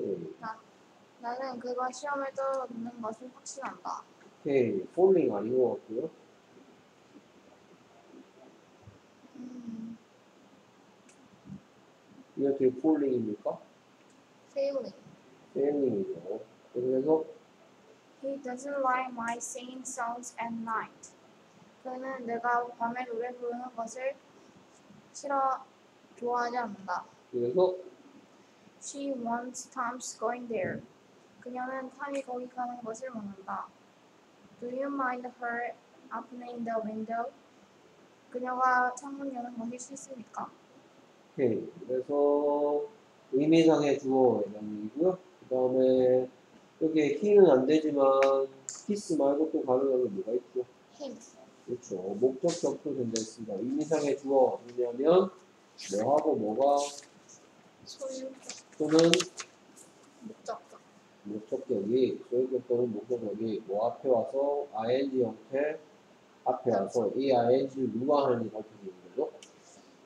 네. 나는 그가 시험에도 넣는 것을 확신한다. 오케이. falling 아닌 것 같고요. 음, 이게 어떻게 falling입니까? failing. failing이죠. 그래서 He doesn't like my singing songs at night. 그는 내가 밤에 노래 부르는 것을 싫어 좋아하지 않는다. 그래서 She wants Tom's going there. 그녀는 탐이 거기 가는 것을 원한다. Do you mind her opening the window? 그녀가 창문 여는 것이 싫습니까? 오케이. 그래서 의미상의 주어 해당이고요. 그 다음에 여기에 he는 안 되지만 kiss 말고 또 가능한 게 뭐가 있죠? 그렇죠. 목적 격도 된다했습니다. 의미상의 주어 뭐냐면 뭐하고 뭐가 소유 또는 목적격. 목적격이 소유격 또는 목적격이 뭐 앞에 와서 ing 형태 앞에 와서 이 ing를 누가 하는지 밝혀지는 거죠.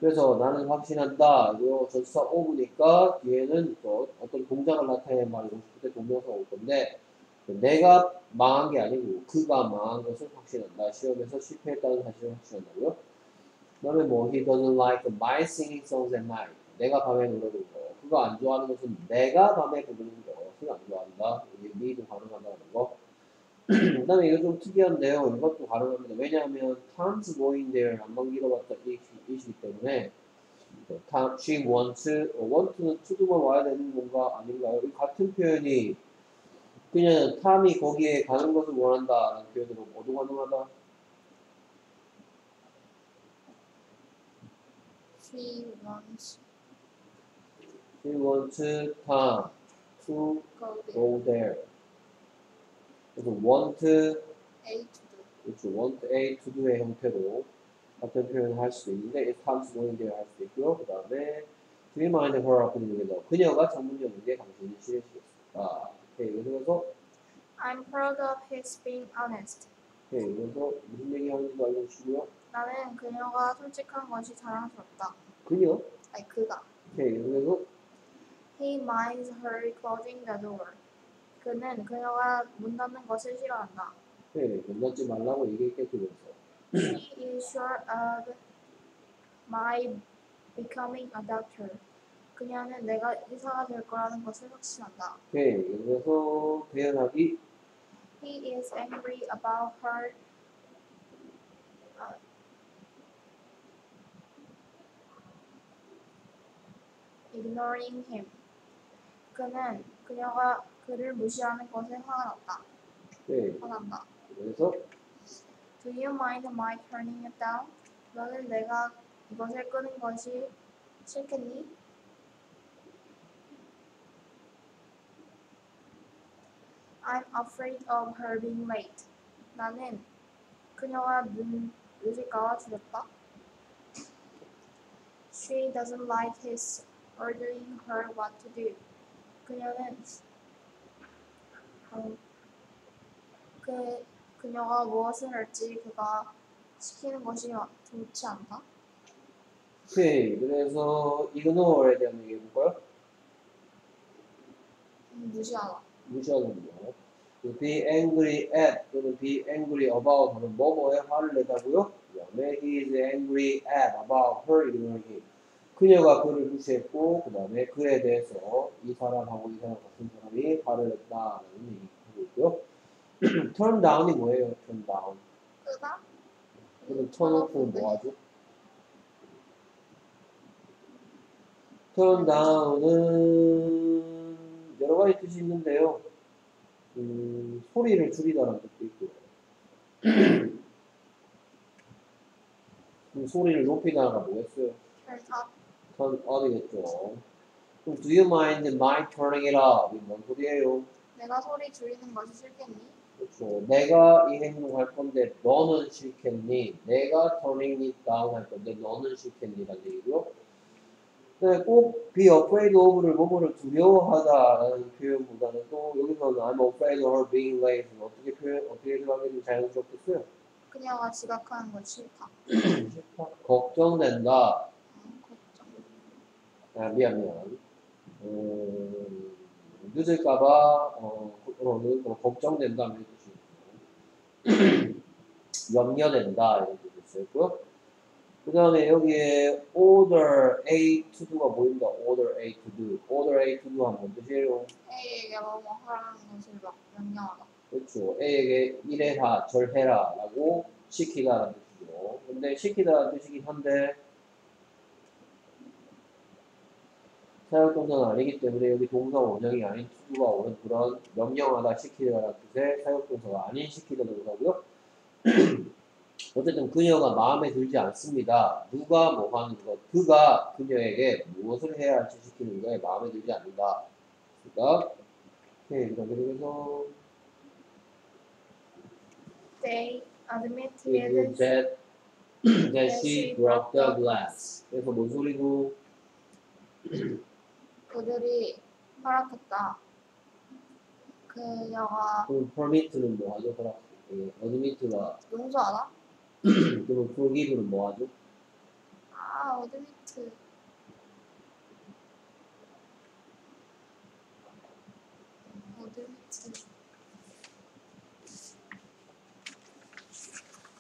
그래서 나는 확신한다. 이거 전치사 오브니까 뒤에는 또 어떤 동작을 나타내는 말이 오실 때 동명사가 올 건데 내가 망한 게 아니고 그가 망한 것을 확신한다. 시험에서 실패했다는 사실을 확신한다고요. 그 다음에 뭐 he doesn't like my singing songs at night. 내가 밤에 노래 부르는 거. 그가 안 좋아하는 것은 내가 밤에 부르는 것을 안 좋아한다. me도 가능하다는 거. 그 다음에 이거 좀 특이한데요. 이것도 가능합니다. 왜냐하면 Tom's going there 안만 길어봤자 이시기 때문에 어, Tom, she wants, 어, want는 to도만 와야 되는 건가 아닌가요? 이 같은 표현이 그냥 탐이 거기에 가는 것을 원한다라는 표현으로 모두 가능하다. She wants She wants Tom to go there. 그래서 want, A to do. 그렇죠. want A to do의 형태로 같은 표현을 할 수도 있는데 if Tom's going there 할 수도 있고요. 그 다음에 do you mind her window? 그녀가 게 당신이 싫으시겠습니까? 오케이. 그래서 I'm proud of his being honest. 오케이. 그래서 무슨 얘기 하는지도 알려주시고요. 나는 그녀가 솔직한 것이 자랑스럽다. 그녀? 아니 그가. 오케이. 그래서 He minds her closing the door. 그는 그녀가 문 닫는 것을 싫어한다. 오케이. 만나지 말라고 얘기했겠죠. 그래서 He is sure of my becoming a doctor. 그녀는 내가 의사가 될 거라는 것을 확신한다. 오케이. 그래서 대연하기 He is angry about her uh, ignoring him. 그는 그녀가 그를 무시하는 것에 화가 났다. 오케이. 화난다. 그래서 Do you mind my turning it down? 너는 내가 이것을 끄는 것이 싫겠니? I'm afraid of her being late. 나는 그녀가 늦, 늦을까봐 두렵다. She doesn't like his ordering her what to do. 그녀는 어, 그 그녀가 무엇을 할지 그가 시키는 것이 좋지 않다. 오케이. 그래서 ignore에 대한 얘기 해볼까요? 음, 무시하다. 무시하는 거. 그 be angry at 또는 be angry about 뭐뭐에 화를 내다고요. 그다음에 he is angry at about her ignoring him. 그녀가 그를 무시했고 그 다음에 그에 대해서 이 사람하고 이 사람 같은 사람이 화를 냈다라는 얘기하고 있고요. turn down이 뭐예요? turn down. 끄다? 그럼 turn off는 뭐하죠? turn down은 여러 가지 뜻이 있는데요. 음, 소리를 줄이다라는 뜻도 있고요. 음, 소리를 높이다가 뭐였어요? up. Turn up이겠죠. 그럼 do you mind my turning it up? 이뭔 소리예요? 내가 소리 줄이는 것이 싫겠니? 그렇죠. 내가 이 행동 할 건데 너는 싫겠니? 내가 turning it down 할 건데 너는 싫겠니? 라는 얘기고요. 네, 꼭 be afraid of를 뭐뭐를 두려워하다라는 표현보다는 또 여기서는 I'm afraid of her being late 어떻게 표현 어떻게 좀 자연스럽겠어요? 그녀가 지각하는 것이 싫다. 싫다. 걱정된다. 음, 걱정. 아 미안 미안. 음, 늦을까봐 어, 어, 어, 걱정된다 이런 뜻이고 염려된다 뜻이 있고요. 그 다음에 여기에 order A to do가 보인다. order A to do. order A to do 하면 뭔 뜻이에요? A에게 뭐뭐 하라는 것을 막 명령하다. 그렇죠. A에게 이래라, 절해라 라고 시키다라는 뜻이죠. 근데 시키다라는 뜻이긴 한데 사역동사는 아니기 때문에 여기 동사 원형이 아닌 투두가 오는 그런 명령하다, 시키다라는 뜻의 사역동사가 아닌 시키다 동사고요. 어쨌든 그녀가 마음에 들지 않습니다. 누가 뭐 하는 것, 그가 그녀에게 무엇을 해야 할지 시키는 거에 마음에 들지 않는다. 그러니까 오케이, 그다음에 그래서 They admitted that that she broke the glass. 그래서 뭔 소리고? 그들이 허락했다. 그녀가 그럼 permit는 뭐 하죠? 허락. 예, admit가 용서하다? 그럼 forgive는 뭐 하죠? 아, admit. 어드미트.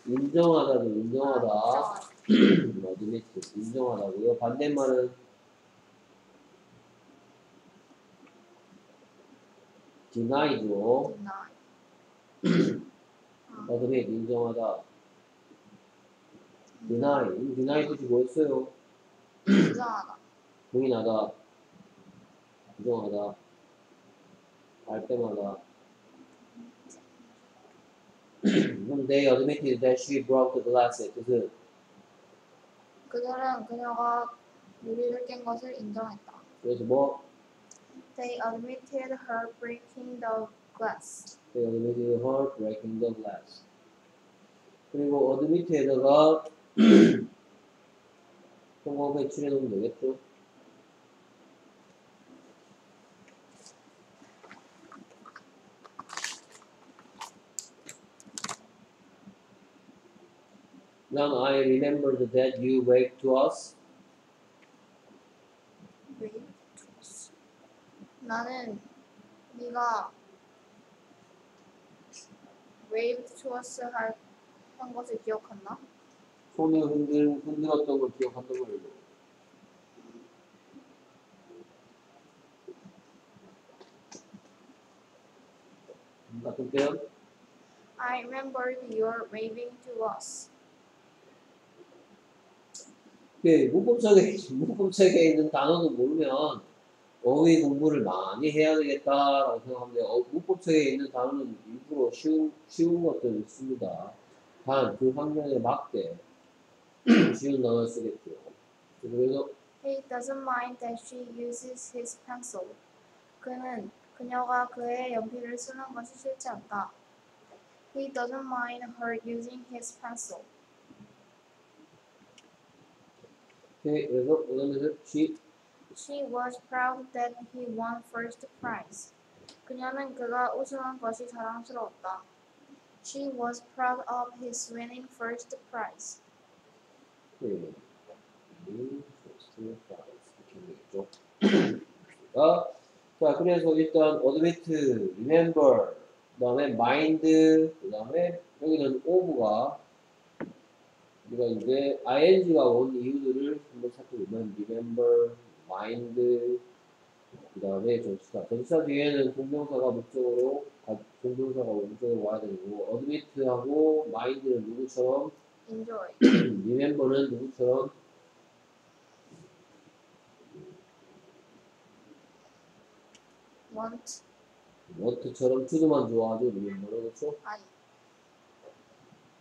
인정하다도 인정하다. 아, admit 인정하다고요. 반대말은 deni죠. deny. admit 인정하다. deny deny 뜻이 뭐였어요? 부정하다. 부인하다, 부정하다, 알 때마다. they admitted that she broke the glass의 뜻은 그들은 그녀가 유리를 깬 것을 인정했다. 그래서 뭐 They admitted her breaking the glass. they admitted her breaking the glass. 그리고 admit에다가 성공 배출해 놓으면 되겠죠? Now I remembered that you waved to us. 나는 네가 to us 할, 한 것을 기억한다. 손을 흔들, 흔들었던 걸 기억한단 말이죠. 같은 표현? I remembered your waving to us. 그 문법책에, 문법책에 있는 단어는 모르면 어휘 공부를 많이 해야 되겠다라고 생각하는데 어, 문법책에 있는 단어는 일부러 쉬운, 쉬운 것들을 씁니다. 단 그 환경에 맞게 쉬운 단어를 쓰겠죠. 그래서 He doesn't mind that she uses his pencil. 그는 그녀가 그의 연필을 쓰는 것이 싫지 않다. He doesn't mind her using his pencil. 그- 그래서 그러면서 she She was proud that he won first prize. 그녀는 그가 우승한 것이 자랑스러웠다. She was proud of his winning first prize. 그 음, first prize 이렇게 되겠죠. 자, 자, 그래서 일단 admit, remember, 그다음에 mind, 그다음에 여기는 of가 우리가 이제 ing가 온 이유들을 한번 살펴보면 remember, mind, 그다음에 전치사. 전치사 뒤에는 동명사가 목적으로 가- 동명사가 목적으로 와야 되고 admit하고 mind는 누구처럼 Enjoy. remember는 누구처럼 Want. want처럼 to도만 좋아하죠 remember는 그렇죠? 아니.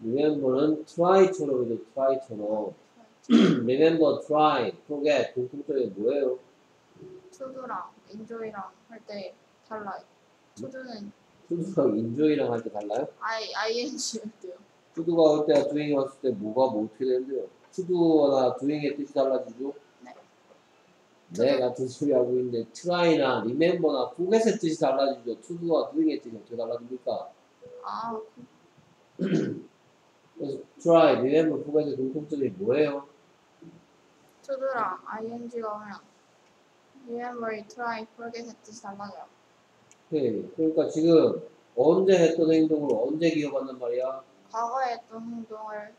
remember는 try처럼 해도 try처럼 remember, try, forget 공통점이 뭐예요? 투두랑 enjoy랑 할 때 달라요. 투두는 to도랑 enjoy랑 할 때 달라요? I, ing일 때요. to도가 올 때와 doing이 왔을 때 뭐가 뭐 어떻게 되는데요? to도나 doing의 뜻이 달라지죠? 네. 네 같은 소리 하고 있는데 try나 remember나 forget의 뜻이 달라지죠? to도와 doing의 뜻이 어떻게 달라집니까? 아, 그래서 try, remember, forget의 공통점이 뭐예요? 투두랑 ing가 오면 remember, try, forget의 뜻이 달라져요. 오케이. 그러니까 지금 언제 했던 행동을 언제 기억한단 말이야? 과거에 했던 행동을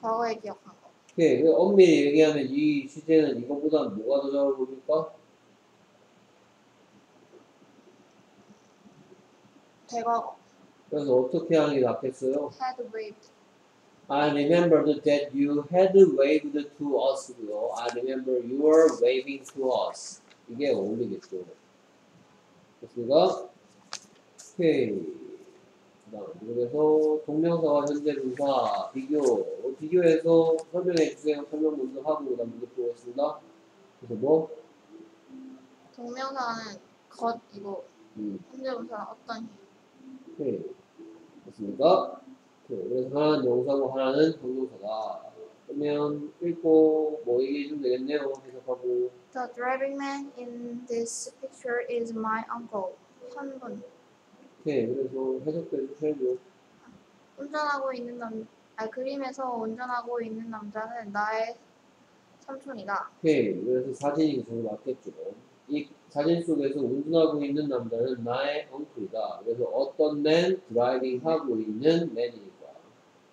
과거에 기억한 거. 오케이. 그 엄밀히 얘기하면 이 시제는 이거보다는 뭐가 더 잘 어울립니까? 대과거. 그래서 어떻게 하는 게 낫겠어요? had waved. I remembered that you had waved to us고요. I remember you were waving to us. 이게 어울리겠죠. 됐습니까? 오케이. 그다음 그래서 동명사와 현재 분사 비교 비교해서 설명해 주세요. 설명 먼저 하고 그다음 문제 풀겠습니다. 그래서 뭐? 동명사는 것이고 음, 현재 분사는 어떤 행. 오케이. 됐습니까? 오케이. 그래서 하나는 명사고 하나는 형용사다. 그러면 읽고 뭐 얘기해 주면 되겠네요. 해석하고 The driving man in this picture is my uncle. 현분. 오케이. 그래서 해석도 해주셔야죠. 운전하고 있는 남, 아 그림에서 운전하고 있는 남자는 나의 삼촌이다. 오케이. 그래서 사진이 정말 맞겠죠. 이 사진 속에서 운전하고 있는 남자는 나의 uncle이다. 그래서 어떤 man driving 하고 있는 man이니까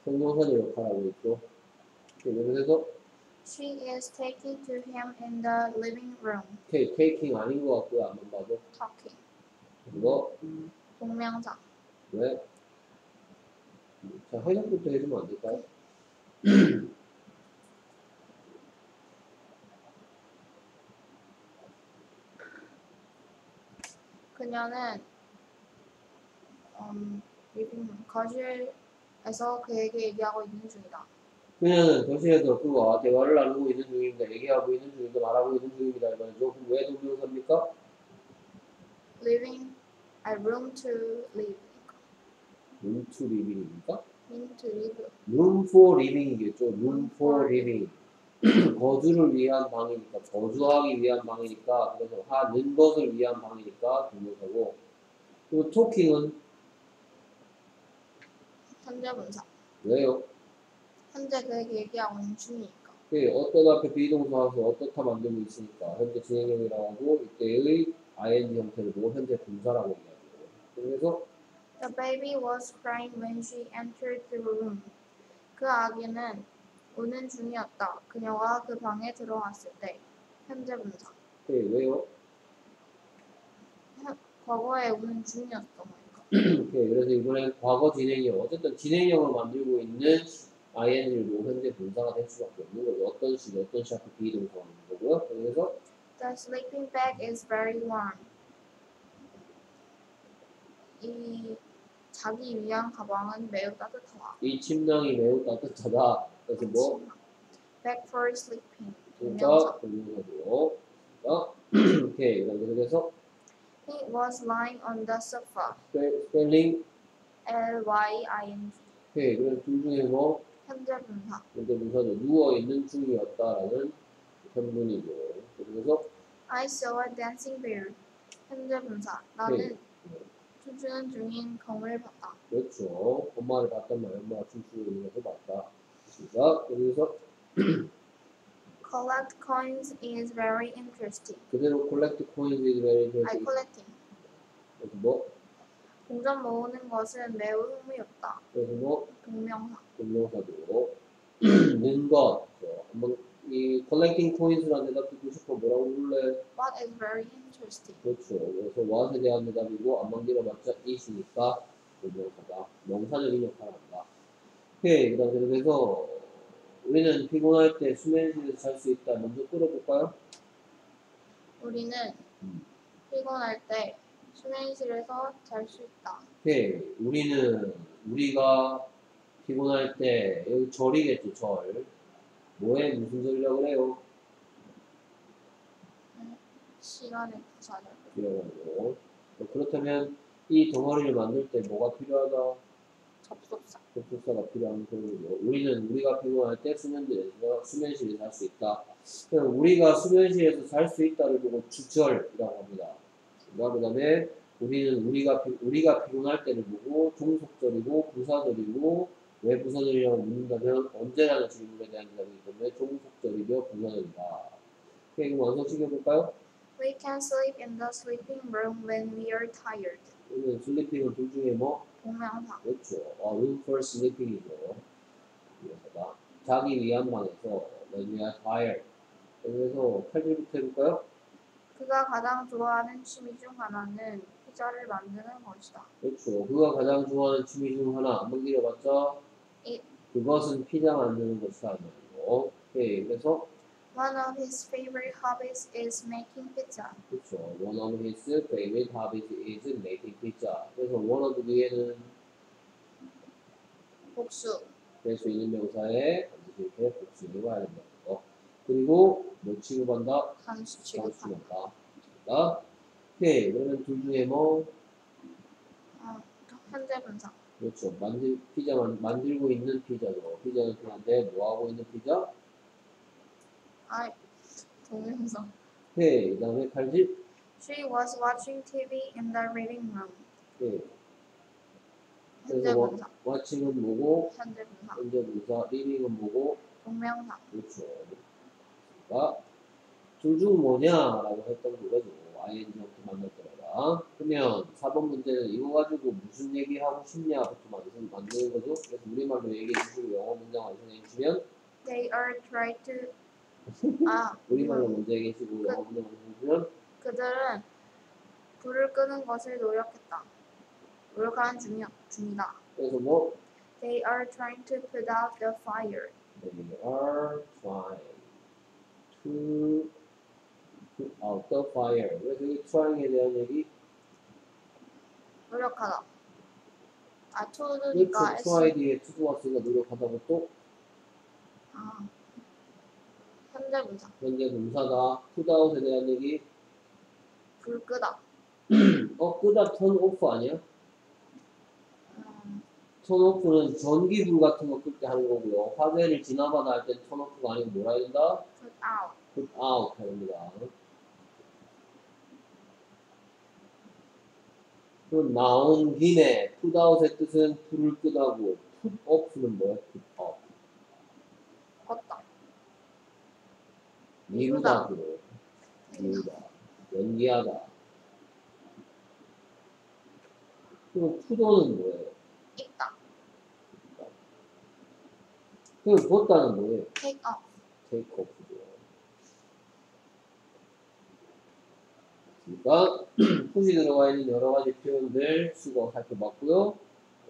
형용사를 역할하고. 오케이. 그래서 She is taking to him in the living room. 오케이. 테이킹 아닌 것 같고요. 안만 봐도. Talking. 그리고 동명사. 왜? 자, 해석부터 해주면 안 될까요? 그녀는 음, 거실 에서 그에게 얘기하고 있는 중이다. 그녀는 도시에서 그와 대화를 나누고 있는 중입니다. 얘기하고 있는 중입니다. 말하고 있는 중입니다. 이거죠. 그럼 왜 동명사입니까? Living a room to live. room to living입니까? Mean to live. room for living이겠죠. room for living. 거주를 위한 방이니까, 거주하기 위한 방이니까, 그래서 하는 것을 위한 방이니까 동명사고. 그리고 talking은 현재 분사. 왜요? 현재 그에게 얘기하고 있는 중이니까. 그 어떤 앞에 비동사 와서 어떻다 만들고 있으니까 현재 진행형이라고 하고 이때의 ing 형태를 보고 현재 분사라고 얘기하죠. 그래서 The baby was crying when she entered the room. 그 아기는 우는 중이었다. 그녀가 그 방에 들어왔을 때. 현재 분사. 그 왜요? 과거에 우는 중이었던 거니까. 오케이, 그래서 이번엔 과거 진행형 어쨌든 진행형을 만들고 있는 ing를 보고 현재 분사가 될 수밖에 없는 거죠. 어떤 식 어떤 식 앞에 비동사가 있는 거고요. 그래서 The sleeping bag is very warm. 이 자기 위한 가방은 매우 따뜻하다. 이 침낭이 매우 따뜻하다. 그래서 뭐 Bag for sleeping. 그러니까 동명사. 동명사고요. 그러니까 오케이, 그래서 He was lying on the sofa. 스펠- 스펠링 L Y I N G. 오케이, 그래서 둘 중에 뭐 현재 분사. 현재 분사죠. 누워 있는 중이었다라는 편문이죠. 그래서 I saw a dancing bear. 현재 분사. 나는 춤추는 중인 곰을 봤다. 그렇죠. 엄마를 봤단 말이야. 엄마가 춤추고 있는 것을 봤다. 시작. 그래서 Collect coins is very interesting. 그대로 collect coins is very I interesting. collecting. 뭐 동전 모으는 것은 매우 흥미롭다. 그래서 뭐 동명사. 동명사도 는 것. 한번 이 collecting coins라는 대답 듣고 싶어 뭐라고 불래? What is very interesting? 그렇죠. 그래서 what에 대한 대답이고 안만 길어봤자 is니까 동명사다. 명사적인 역할을 한다. 오케이. 그 다음에 그래서 우리는 피곤할 때 수면실에서 잘 수 있다. 먼저 끌어볼까요? 우리는 음. 피곤할 때 수면실에서 잘 수 있다. 오케이. 우리는 우리가 피곤할 때 여기 절이겠죠. 절. 뭐에 무슨 절이라고 그래요? 시간의 부사절. 이라고. 그렇다면 이 덩어리를 만들 때 뭐가 필요하다? 접속사. 접속사가 필요한 거죠. 우리는 우리가 피곤할 때 수면실에서 수면실에 살수 있다. 그럼 우리가 수면실에서 살수 있다를 보고 주절이라고 합니다. 그 다음에 우리는 우리가 피, 우리가 피곤할 때를 보고 종속절이고 부사절이고 왜 부사절이라고 묻는다면 언제라는 질문에 대한 대답이기 때문에 종속절이며 부사절이다. 오케이, 그럼 완성시켜 볼까요? We can sleep in the sleeping room when we are tired. 그러면 슬리핑은 둘 중에 뭐? 동명사. 그렇죠. 어, for sleeping이죠. 그래서 자기 위한 방에서 when we are tired. 그래서 8절부터 해볼까요? 그가 가장 좋아하는 취미 중 하나는 피자를 만드는 것이다. 그렇죠. 그가 가장 좋아하는 취미 중 하나 한번 길어봤죠? 예. 그것은 피자 만드는 것이다. 오케이. 그래서 One of his favorite hobbies is making pizza. 그렇죠. One of his favorite hobbies is making pizza. 그래서 one of 뒤에는 복수. 될 수 있는 명사에 반드시 이렇게 복수를 해야 된다는 거. 그리고 뭐 취급한다? 뭐 취급한다. 자, 오케이. 그러면 둘 중에 뭐 어, 현재 분사. 그렇죠. 만들 피자 만, 만들고 있는 피자죠. 피자는 피자인데 뭐 하고 있는 피자? 아, 동명사. 오케이. 그다음에 칼집. She was watching TV in the reading room. 오케이. 현재 그래서 뭐 분사. 와칭은 뭐고 현재 분사. 현재 분사 리빙은 뭐고 동명사. 그렇죠. 그러니까 둘중 뭐냐라고 했던 거죠. ing 형태 만날 때마다. 그러면 4번 문제는 이거 가지고 무슨 얘기하고 싶냐부터 만드는, 만드는 거죠. 그래서 우리말로 얘기해 주시고 영어 문장 완성해 주시면 They are trying to. 아, 우리말로 문제 얘기해 주시고 영어 문장 완성해 주시면 그들은 불을 끄는 것을 노력했다. 노력하는 중이, 중이다. 그래서 뭐 They are trying to put out the fire. they are trying to put out the fire. 그래서 이 trying에 대한 얘기 노력하다. 아, 그렇죠. to도니까 S. try 뒤에 to 왔으니까 노력하다고 또 아, 현재 분사. 현재 put out에 대한 얘기 불 끄다. 어 끄다 turn off 아니야? 음, turn off는 전기불 같은 거 끌 때 하는 거고요. 화재를 지나가다 할때 turn off가 아니고 뭐라 해야 된다? put out. put out 합니다. 그럼 나온 김에 put out의 뜻은 불을 끄다고 put off는 뭐야? put off. 걷다. 미루다고. 미루다. 연기하다. 그럼 puton은 뭐예요? 있다. 그럼 걷다는 뭐예요? take off. take off죠. 그러니까 푸시 들어가 있는 여러 가지 표현들 수거 살펴봤고요.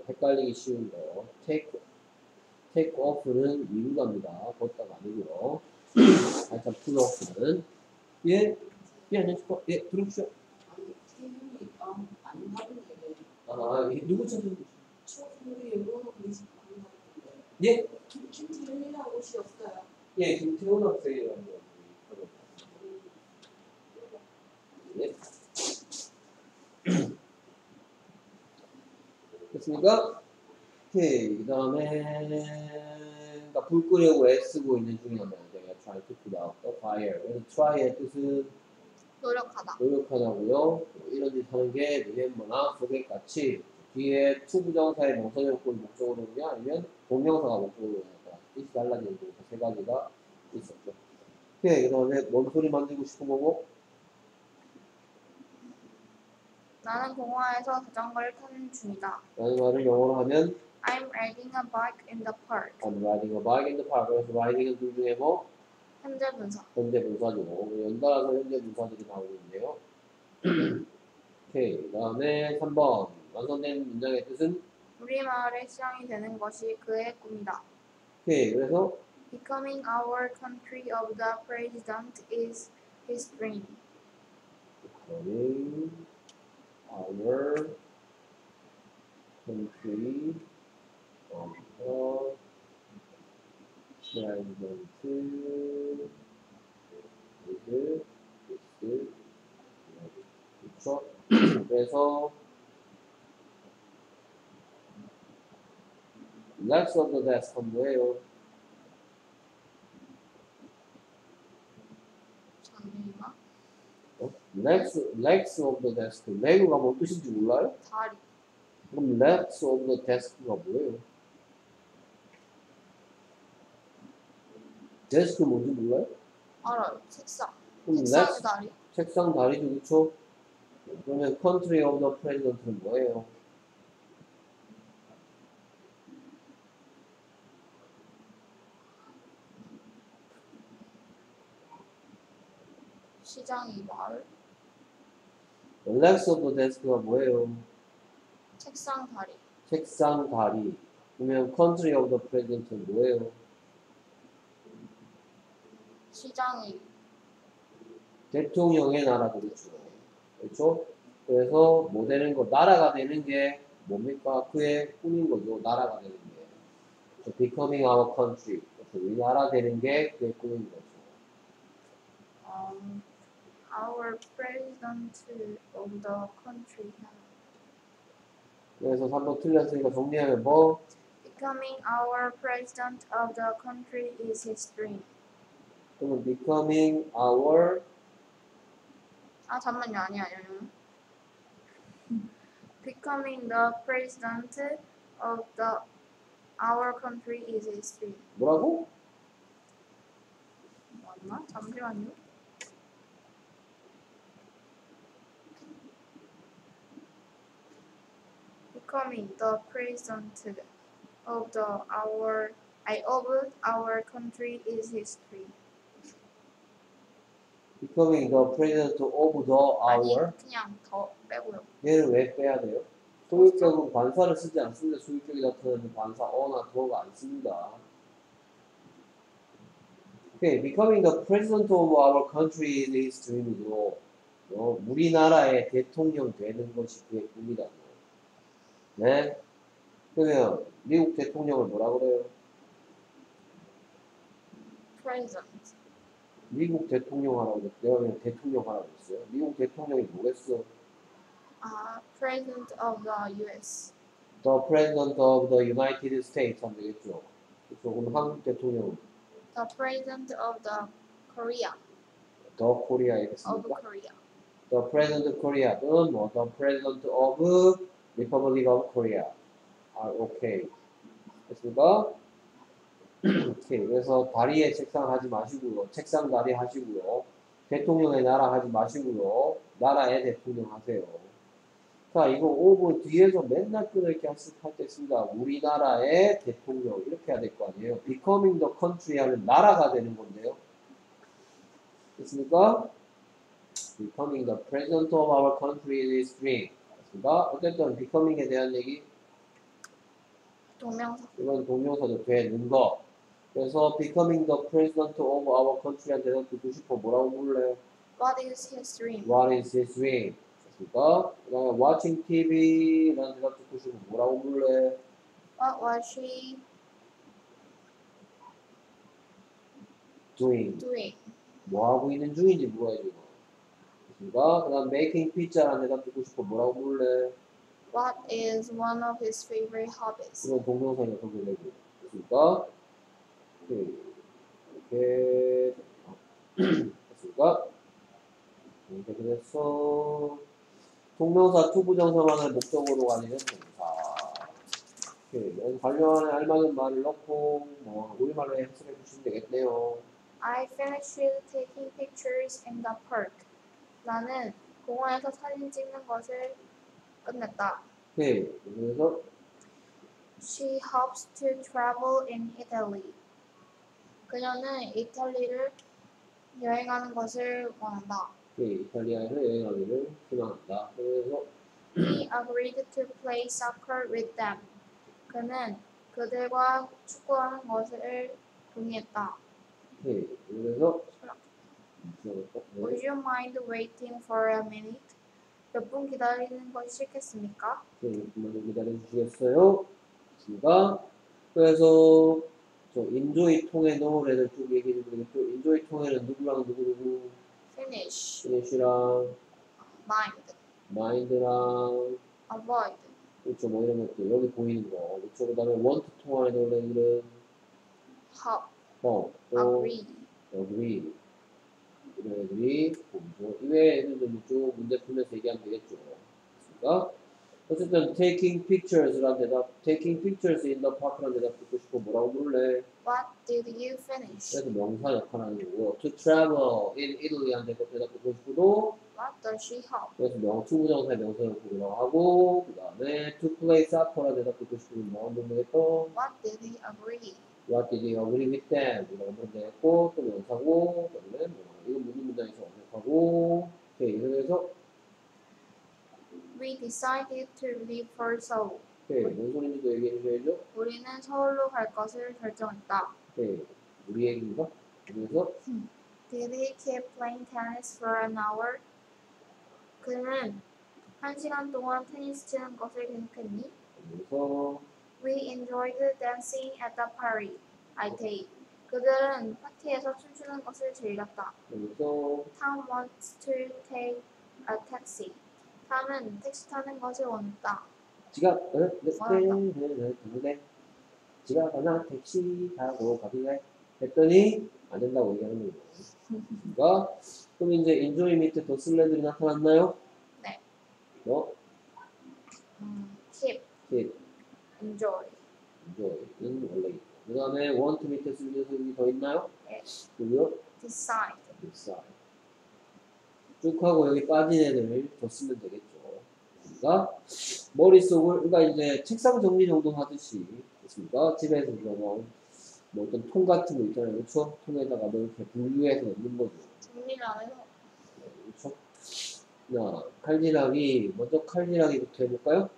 헷갈리기 쉬운 거 take take off는 미루답니다. 걷다가 아니고요. Put off는 예, 예 안녕하십니까? 예 하던 게아 예, 누구 하던데 예, 김태윤이라고 혹시 없어요? 예 김태훈 학생이라고 예. 됐습니까? 오케이. 그 다음에, 그러니까 불 끄려고 애쓰고 있는. 내가 try to put out the fire. 그래서 try의 뜻은 노력하다. 노력하자고요. 이런 짓 하는 게 remember나 forget 같이 뒤에 to 부정사의 명사적 요건이 목적으로 오냐 아니면 동명사가 목적으로 오냐 뜻이 달라지는 동사 세 가지가 있었죠. 오케이. 그 다음에 뭔 소리 만들고 싶은 거고? 나는 공원에서 자전거를 타는 중이다. 라는 말을 영어로 하면 I'm riding a bike in the park. I'm riding a bike in the park. 그래서 riding은 둘 중에 뭐? 현재 분사. 현재 분사죠. 연달아서 현재 분사들이 나오고 있네요. 오케이. 그 다음에 3번. 완성된 문장의 뜻은? 우리 마을의 시장이 되는 것이 그의 꿈이다. 오케이. 그래서 Becoming our country of the president is his dream. becoming our country of the president is is 그렇죠? 그래서 Legs of the desk은 뭐예요? 어? Legs, legs of the desk. leg가 뭔 뜻인지 몰라요? 다리. 그럼 legs of the desk가 뭐예요? 데스크 뭔지 몰라요? 알아요. 책상. legs, 다리. 책상 다리죠, 그쵸? 그러면 country of the president는 뭐예요? 시장이 마을, of the desk가 뭐예요? 책상 다리, 책상 다리. 그러면 country of the president는 뭐예요? 시장이 대통령의 나라도 그렇죠. 그렇죠? 그래서 뭐 되는 거, 나라가 되는 게 뭡니까? 그의 꿈인 거죠. 나라가 되는 게. 그래서 becoming our country. 그래서 우리나라 되는 게 그의 꿈인 거죠. um, our president of the country 그래서 3번 틀렸으니까 정리하면 뭐? becoming our president of the country is his dream. 그러면 becoming our 아 잠만요 아니야 아니야 아니야. becoming the president of the our country is his dream. 뭐라고? 맞나? 잠시만요. becoming the president of the our I of our country is his dream. Becoming the president of the 아니 our 그냥 더 빼고요. 얘를 왜 빼야 돼요? 소유격은 관사를 쓰지 않습니다. 소유격이 나타나는 관사 어나 더가 안 씁니다. 오케이, becoming the president of our country is dream이고, 어, 우리나라의 대통령 되는 것이 그의 꿈이다. 네? 그러면 미국 대통령을 뭐라 그래요? president 미국 대통령 하라고 그랬 내가 그냥 대통령 하라고 했어요. 미국 대통령이 뭐겠어? 아 president of the U.S. The president of the United States 하면 되겠죠. 그렇죠. 그럼 한국 대통령은 the president of the Korea 더 코리아 of 이겠습니까? Korea. The President of Korea 또는 뭐 The President of Republic of Korea 아 오케이 됐습니까? 오케이 그래서 다리에 책상 하지 마시고요 책상 다리 하시고요 대통령의 나라 하지 마시고요 나라의 대통령 하세요 자 이거 of 뒤에서 맨날 끊을게 할때 씁니다 우리나라의 대통령 이렇게 해야 될 거 아니에요 becoming the country 하면 나라가 되는 건데요 됐습니까? becoming the president of our country is dream. 됐습니다. 어쨌든 becoming에 대한 얘기, 동명사 이건 동명사죠. 되는 거. 그래서 becoming the president of our country한테 듣고 싶어. 뭐라고 물래? What is his dream? What is his dream? 됐습니까? 그 다음에 watching TV라는 대답 듣고 싶어. 뭐라고 물래? What was she doing. doing? 뭐 하고 있는 중인지 물어야지. 이거. 됐습니까? 그 다음 making pizza라는 대답 듣고 싶어. 뭐라고 물래? What is one of his favorite hobbies? 이건 동명사니까 동명되고 됐습니까? 오케이. 이렇게 됐습니까? 이렇게 됐어. 동명사 투부정사만을 목적으로 가지는 동사. 오케이. 여기 관련한 알맞은 말을 넣고 뭐 우리말로 해석해 주시면 되겠네요. I finished taking pictures in the park. 나는 공원에서 사진 찍는 것을 끝냈다. 오케이. 그래서 She hopes to travel in Italy. 그녀는 이탈리를 여행하는 것을 원한다. 오케이. 이탈리아에서 여행하기를 희망한다. 그래서 He agreed to play soccer with them. 그는 그들과 축구하는 것을 동의했다. 오케이. 그래서 Would you mind waiting for a minute? 몇 분 기다리는 것이 싫겠습니까? 네, 조금만 기다려 주시겠어요? 있습니다. 그래서 저 enjoy 통에 애들 쭉 얘기해 드리겠죠. enjoy 통에는 누구랑 누구 누구? Finish, finish랑 mind, mind랑 avoid, 그렇죠 뭐 이런 것들. 여기 보이는 거. 그렇죠 그 다음에 want to 통 안에 넣을 애들은 hop, 어또 agree, agree. 이런 애들이 보이죠. 이외의 애들은 쭉 문제 풀면서 얘기하면 되겠죠. 됐습니까? 어쨌든 taking pictures란 대답, taking pictures in the park란 대답 듣고 싶어 뭐라고 물래? What did you finish? 그래서 명사 역할하는 거고 to travel in Italy한 대답 대답 듣고 싶어도 What does she have? 그래서 명투부정사의 명사를 고르라고 하고 그 다음에 to play soccer란 대답 듣고 싶으면 뭐하면 되겠고 What did he agree? What did you agree with them? 이라고 하면 되겠고 또 명사고 그 다음에 뭐 이건 무슨 문장에서 어색하고 오케이 그래서 We decided to leave for Seoul. 오케이 뭔 소리인지도 얘기해 주셔야죠 우리는 서울로 갈 것을 결정했다. 오케이 우리 얘기인가? 그래서 Did he keep playing tennis for an hour? 그는 한 시간 동안 테니스 치는 것을 계속했니? 그래서 We enjoyed dancing at the party. I take. 그들은 파티에서 춤추는 것을 즐겼다. 그래서 Tom wants to take a taxi. 탐은 택시 타는 것을 원했다. 지갑 어? 네, 네, 뭐랄까? 네, 네, 네, 네. 지갑 하나 택시 타고 가길래 했더니 안 된다고 얘기하는 거예요. 그러니까 그럼 이제 인조이 밑에 더 쓸래들이 나타났나요? 네. 뭐? 음, keep, keep, enjoy. enjoy는 원래 있고 그 다음에 want 밑에 쓸 녀석이 더 있나요? 네. 그리고 decide. decide 쭉 하고 여기 빠진 애들 더 쓰면 되겠죠. 그러니까 머릿속을 그러니까 이제 책상 정리 정도 하듯이 됐습니까? 집에서 그러면 뭐 어떤 통 같은 거 있잖아요. 그렇죠? 통에다가 뭐 이렇게 분류해서 넣는 거죠. 정리를 안 해서 그렇죠? 자, 칼질하기 먼저 칼질하기부터 해볼까요?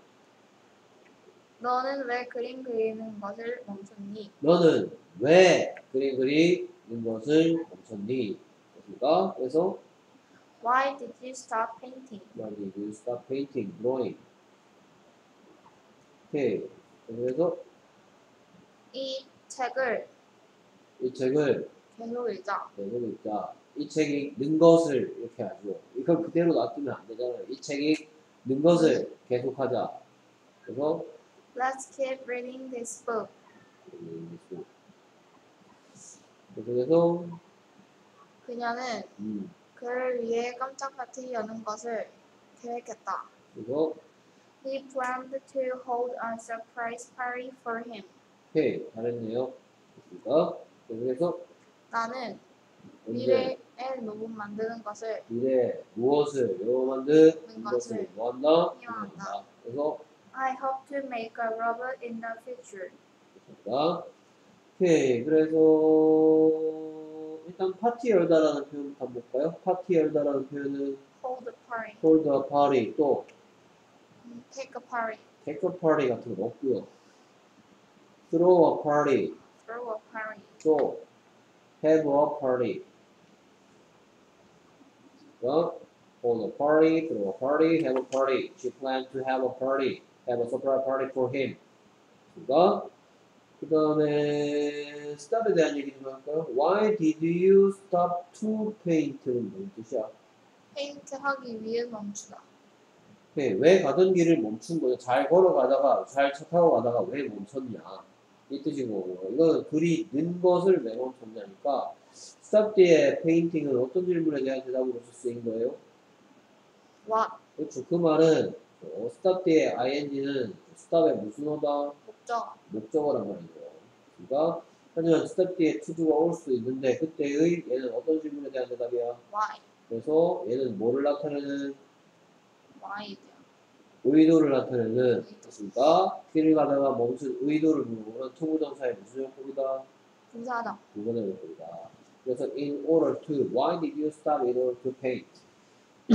너는 왜 그림 그리는 것을 멈췄니? 너는 왜 그림 그리는 것을 멈췄니? 됐습니까? 그래서 Why did you stop painting? Why did you stop painting, drawing? 오케이. 그래서 이 책을 이 책을 계속 읽자. 내고 있자. 이 책이 는 것을 이렇게 하죠. 이걸 그대로 놔두면 안 되잖아요. 이 책이 는 것을 계속하자. 그래서 Let's keep reading this book. 음, 그래서 그녀는 음, 그를 위해 깜짝 파티 여는 것을 계획했다. 그래서 He planned to hold a surprise party for him. 오케이 잘했네요. 됐습니까? 그래서 나는 미래의 로봇 만드는 것을 미래 무엇을 요 만든 것을 것을 뭐한다? 희망한다. 그래서 I hope to make a robot in the future. 됐습니다. 오케이 그래서 일단 파티 열다라는 표현부터 한번 볼까요? 파티 열다라는 표현은 Hold a party. hold a party 또 음, Take a party. take a party 같은 거 없고요. throw a party Throw a party. 또 have a party 어? hold a party, throw a party, have a party. She planned to have a party, have a surprise party for him. 그니까 그 다음에 stop에 대한 얘기 좀 할까요? Why did you stop to paint는 무슨 뜻이야? 페인트 하기 위해 멈추다. 네, 왜 가던 길을 멈춘 거예요? 잘 걸어가다가, 잘 차 타고 가다가 왜 멈췄냐? 이 뜻이고, 이거는 그리는 것을 왜 멈췄냐니까, stop 뒤에 painting은 어떤 질문에 대한 대답으로서 쓰인 거예요? What? 그렇죠. 그 말은, 어, stop 뒤에 ing는 stop의 무슨 어다? 목적. 목적어란 말이죠. 그러니까, 하지만 stop 뒤에 to do가 올 수도 있는데, 그때의 얘는 어떤 질문에 대한 대답이야? Why? 그래서 얘는 뭐를 나타내는 Why에 대한. 의도를 나타내는 그러니까 길을 가다가 멈춘 의도를 물어보는 투부정사의 무슨 용법이다? 분사하다. 부분의 용법이다. 그래서 in order to, why did you stop in order to paint?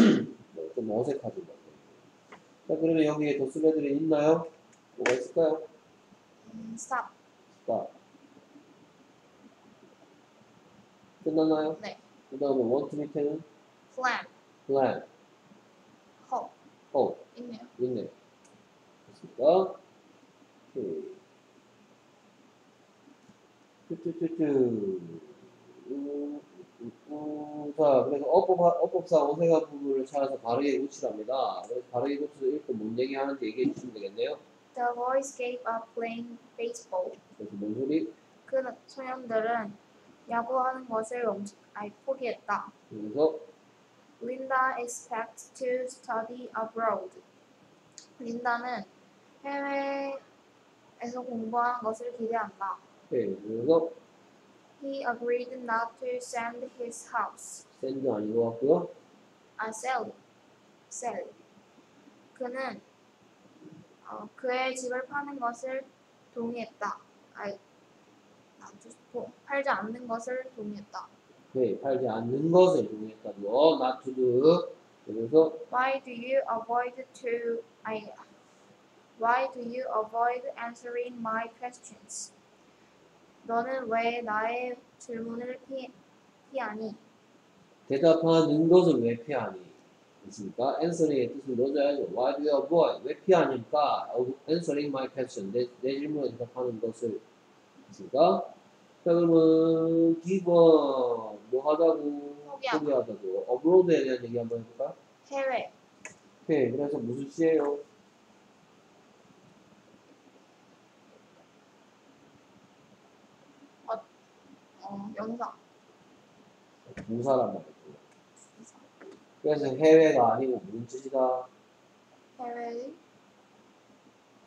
뭐, 좀 어색하죠. 뭐. 자, 그러면 여기에 도스배들이 있나요? 뭐가 있을까요? 음, stop. stop. 끝났나요? 네. 그 다음에 want 밑에는 Plan. plan, hope. hope. 있네요. 있네. 됐습니다. 오케이. 뚜뚜뚜뚜. 우, 우, 우. 자, 그래서 어법, 어법상 어색한 부분을 찾아서 바르게 고치랍니다. 그래서 바르게 고쳐서 읽고 뭔 얘기 하는지 얘기해 주시면 되겠네요. The boys gave up playing baseball. 그래서 뭔 소리? 그 소년들은 야구하는 것을 멈추, 아니, 포기했다. 그래서 Linda expects to study abroad. 린다는 해외에서 공부하는 것을 기대한다. 오케이. 그래서 He agreed not to send his house. send 아닌 것 같고요. 아, sell. sell. 그는 어, 그의 집을 파는 것을 동의했다. 아, 아, 도- 팔지 않는 것을 동의했다. 오케이. 팔지 않는 것을 동의했다고요. not to do. 그래서 Why do you avoid to I Why do you avoid answering my questions? 너는 왜 나의 질문을 피, 피하니? 대답하는 것을 왜 피하니? 있습니까? answering의 뜻을 넣어줘야죠. Why do you avoid? 왜 피하니까? answering my question. 내, 내 질문에 대답하는 것을. 있습니까? 자, 그러면 기본 뭐 하다고? 포기하다. 포기하다고. abroad에 대한 얘기 한번 해볼까? 해외 오케이. 그래서 무슨 시예요? 어, 영상 부사란 말이죠. 그래서 해외가 아니고 무슨 뜻이다? 해외?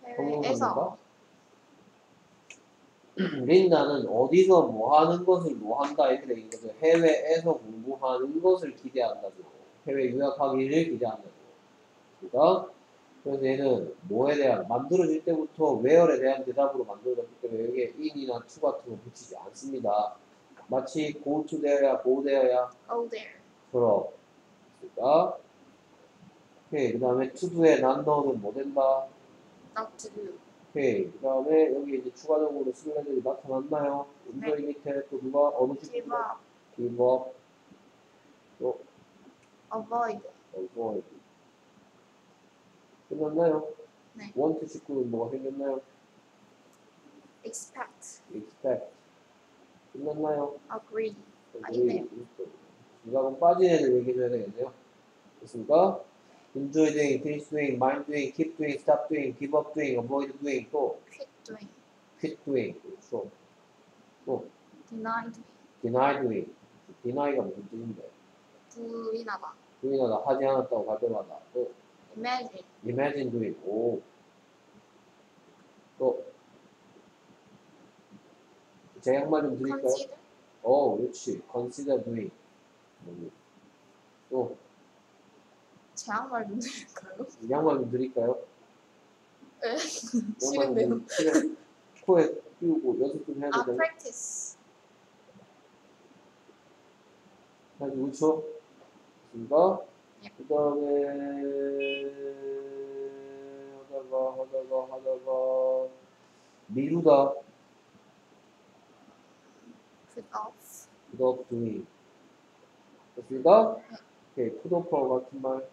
해외에서 린다는 어디서 뭐 하는 것을 뭐 한다 이렇게 돼 있는 거죠. 해외에서 공부하는 것을 기대한다죠. 해외 유학하기를 기대한다죠. 그러니까 그래서 얘는 뭐에 대한 만들어질 때부터 where에 대한 대답으로 만들어졌기 때문에 여기에 in이나 to 같은 거 붙이지 않습니다. 마치 go to there야 go there야 go there 그럼 그러니까 오케이 그 다음에 do에 난 넣으면 뭐 된다? not to do 오케이. 그 다음에 여기 이제 추가적으로 쓸 애들이 나타났나요? 음소리 밑에 또 누가 어느 give 식구가 up give up 또 avoid avoid 끝났나요? 네. want 식구는 뭐가 생겼나요? expect expect 끝났나요? agree agree. 아니네요. 누가 그럼 빠진 애들 얘기해줘야 되겠네요. 됐습니까? enjoy doing, finish doing, mind doing, keep doing, stop doing, give up doing, avoid doing, 또 quit doing quit doing, 그렇죠. 또 deny doing deny doing, deny가 무슨 뜻인데? 부인하다 도인하다 하지 않았다고 할 때마다 또 imagine imagine doing 오. 또 제약말 좀 드릴까요? consider 어 그렇지 consider doing 음. 또 제한말 좀 드릴까요? 양말 좀 드릴까요? 네. 양말 싫은데요. 코에 끼우고 연습 좀 해야 아 되잖아 practice 그렇죠? 있습니다 예. 그 다음에 하다가 하다가 하다가 미루다 put off put off doing 됐습니까? 오케이 off 같은 말.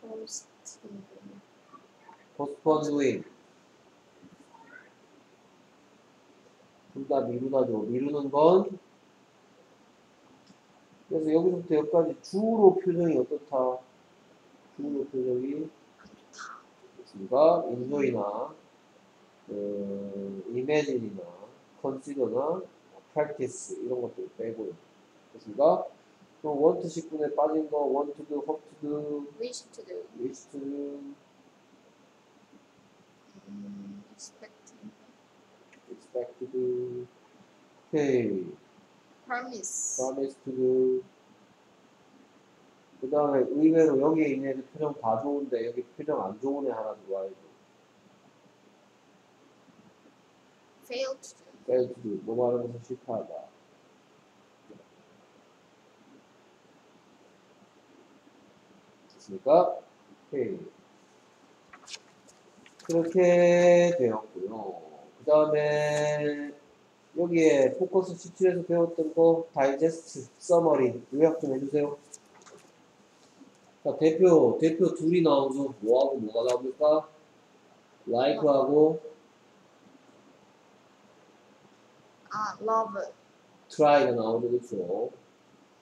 Post postpone doing. 둘다 미루다죠? 미루는 건? 그래서 여기서부터 여기까지 주로 표정이 어떻다? 주로 표정이? 있습니까? enjoy나 그 imagine이나 consider나 practice 이런 것들 빼고요 됐습니까? 그럼 want 10분에 빠진 거 want to do, hope to do, wish to do wish to do, 음, expecting expect to do, okay, promise promise to do. 그 다음에 의외로 여기에 있는 표정 다 좋은데 여기 표정 안 좋은 애 하나 들어와야죠. fail to do fail to do. 뭐 것을 실패하다. 됐습니까? 오케이. 그렇게 되었고요. 그 다음에 여기에 포커스 17에서 배웠던 거 다이제스트 summary 요약 좀 해주세요. 자 대표 대표 둘이 나오죠. 뭐하고 뭐가 나옵니까? like하고 아 love try가 나오죠, 그렇죠?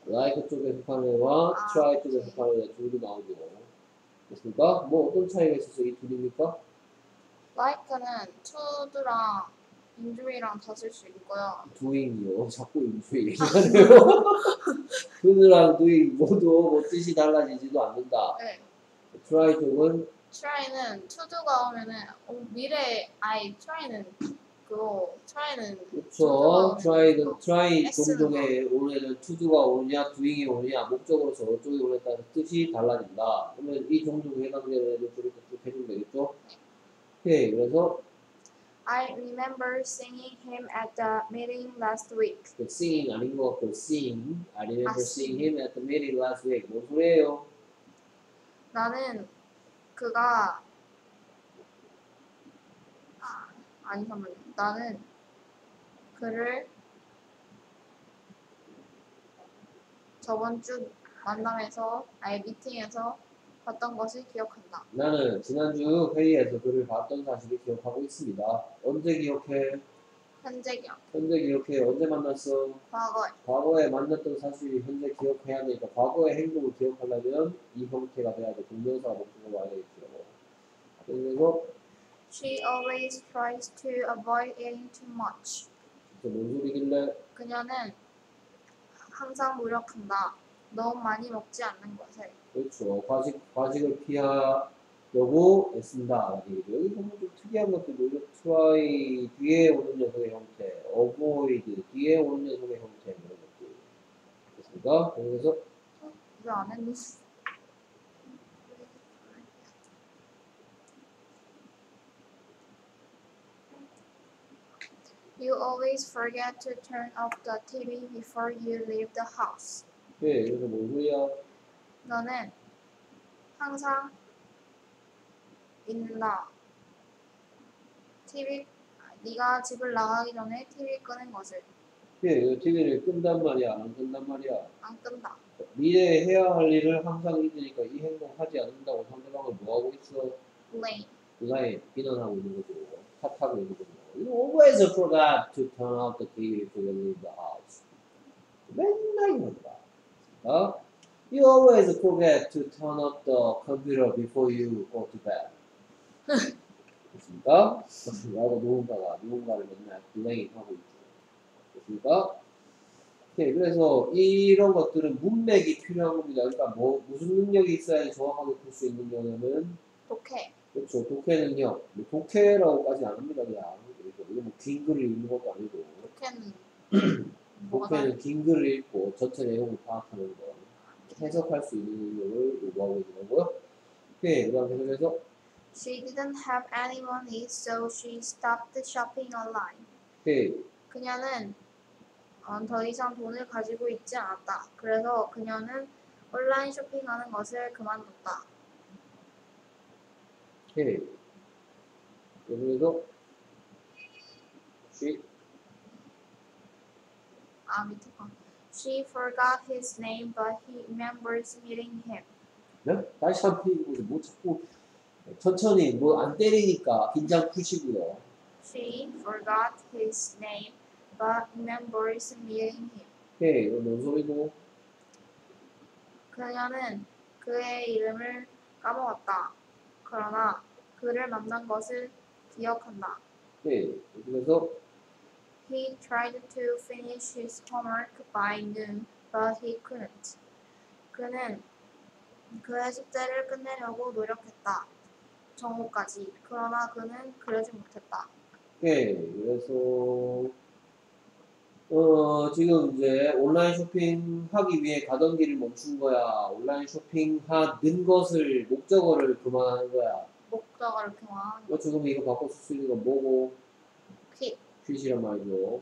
Like 쪽에 속하는 애와 아, try 쪽에 오케이. 속하는 애 둘이 나오죠. 됐습니까? 뭐 어떤 차이가 있어서 이 둘입니까? like는 to랑 enjoy랑 다 쓸 수 있고요 doing이요. 자꾸 인수에 얘기하네요. 그들랑 doing 모두 뭐 뜻이 달라지지도 않는다. 네 try 쪽은 try는 to do가 오면은 어, 미래 아이 try는 그거 try는 그렇죠. try는 try 종종에 오는 애는 to도가 오느냐, doing이 오느냐, 목적으로서 어쪽이 따라서 뜻이 달라진다. 그러면 이 종종에 해당되는 애들 쪽에 쭉 해주면 되겠죠? 오케이. 그래서 I remember singing him at the meeting last week. 그 singing 아닌 것 같고 sing. I remember 아, seeing him at the meeting last week. 뭔 소리예요? 나는 그가 아, 아니 잠깐만요. 나는 그를 저번 주 만남에서 아니 미팅에서 봤던 것을 기억한다. 나는 지난주 회의에서 그를 봤던 사실을 기억하고 있습니다. 언제 기억해? 현재 기억. 현재 기억해? 언제 만났어? 과거에 과거에 만났던 사실이 현재 기억해야 되니까 과거의 행동을 기억하려면 이 형태가 돼야 돼. 동명사가 와야 되겠죠. 그래서 She always tries to avoid eating too much. 뭔 소리길래 그녀는 항상 노력한다. 너무 많이 먹지 않는 것을. 그렇죠. 과식, 과식을 피하려고 애쓴다. 여기 보면 좀 특이한 것들 보죠. try 뒤에 오는 녀석의 형태, avoid 뒤에 오는 녀석의 형태 이런 것들. 됐습니까? 그래서 이거 안 했는데. You always forget to turn off the TV before you leave the house. 예, 그래서 뭔 소리야? 너는 항상 잊는다. TV 네가 집을 나가기 전에 TV 끄는 것을 예, 이 TV를 끈단 말이야, 안 끈단 말이야. 안 끈다. 미래에 해야 할 일을 항상 잊으니까 이 행동 하지 않는다고 상대방은 뭐 하고 있어? Blame. 그사이 비난하고 있는 거죠. 탓하고 있는 거죠. You always forgot to turn off the TV before you leave the house. 맨날 이런 거다. 어? You always forget to turn off the computer before you go to bed. 됐습니까? 라고 누군가가 누군가를 맨날 blame 하고 있죠. 됐습니까? 오케이, 그래서 이런 것들은 문맥이 필요한 겁니다. 그러니까 뭐 무슨 능력이 있어야지 정확하게 풀 수 있는 거냐면 독해. 그렇죠. 독해 능력. 뭐 독해라고까지 안 합니다. 그냥 이거 뭐긴 글을 읽는 것도 아니고 독해는? 독해는 긴 글을 읽고 전체 내용을 파악하는 거 해석할 수 있는 능력을 요구하고 있는 거고요. 오케이, 그 다음 계속해서 She didn't have any money, so she stopped shopping online. 오케이, 그녀는 어, 더 이상 돈을 가지고 있지 않았다. 그래서 그녀는 온라인 쇼핑하는 것을 그만뒀다. 오케이. 계속해서 she 아 밑에 거. She forgot his name, but he remembers meeting him. 네? 다시 한번 읽어보세요. 뭐 자꾸 천천히 뭐 안 때리니까 긴장 푸시고요. She forgot his name, but remembers meeting him. 오케이, 이거 뭔 소리고? 그녀는 그의 이름을 까먹었다. 그러나 그를 만난 것을 기억한다. 오케이, 그래서 He tried to finish his homework by noon, but he couldn't. 그는 그의 숙제를 끝내려고 노력했다. 정오까지. 그러나 그는 그러지 못했다. 네, 그래서 어 지금 이제 온라인 쇼핑 하기 위해 가던 길을 멈춘 거야. 온라인 쇼핑 하는 것을 목적어를 그만하는 거야. 목적어를 그만. 어, 지금 이거 바꿔 쓸 수 있는 건 뭐고? 퀴. quit이란 말이죠.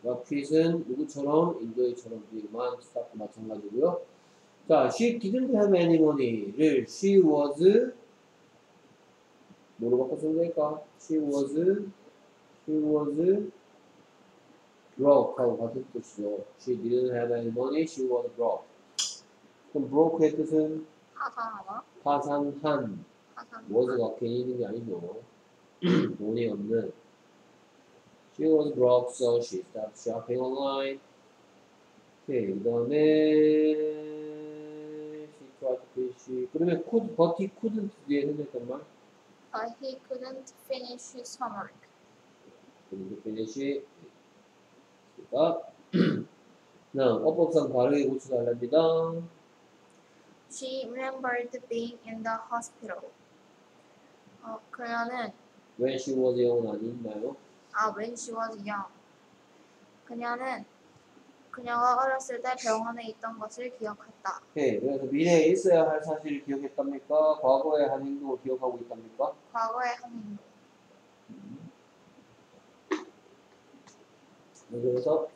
그러니까 quit은 누구처럼 enjoy처럼 begin, start 마찬가지고요. 자, she didn't have any money를 she was 뭐로 바꿔 쓰면 될까? she was she was broke 하고 같은 뜻이죠. she didn't have any money, she was broke. 그럼 broke의 뜻은 하산하다. 파산한 하산. was가 괜히 있는 게 아니고 돈이 없는 She was broke, so she stopped shopping online. 오케이, 그 다음에 she tried to finish. 그러면 could, but he couldn't 뒤에 생겼단 말. But he couldn't finish his homework. couldn't finish. 그러니까 다음 어법상 바르게 고쳐달랍니다. She remembered being in the hospital. 어, 그녀는 when she was young 아닌가요? 아 when she was young. 그녀는 그녀가 어렸을 때 병원에 있던 것을 기억했다. 오케이. 그래서 미래에 있어야 할 사실을 기억했답니까? 과거에 한 행동을 기억하고 있답니까? 과거의 한 행동. 네, 그래서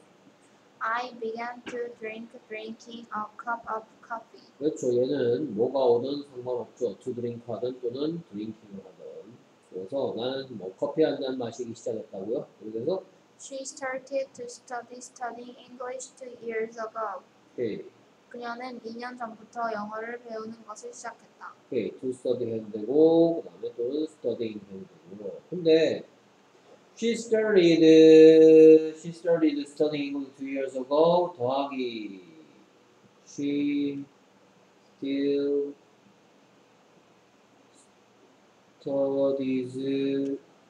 I began to drink drinking a cup of coffee. 그렇죠. 얘는 뭐가 오든 상관없죠. to drink 하든 또는 drinking을 하든. 그래서 나는 뭐 커피 한 잔 마시기 시작했다고요. 그래서 She started to study studying English two years ago. 오케이. 그녀는 2년 전부터 영어를 배우는 것을 시작했다. 오케이. to study 해도 되고 그다음에 또는 studying 해도 되고. 근데 she started she started studying English two years ago 더하기 she still studies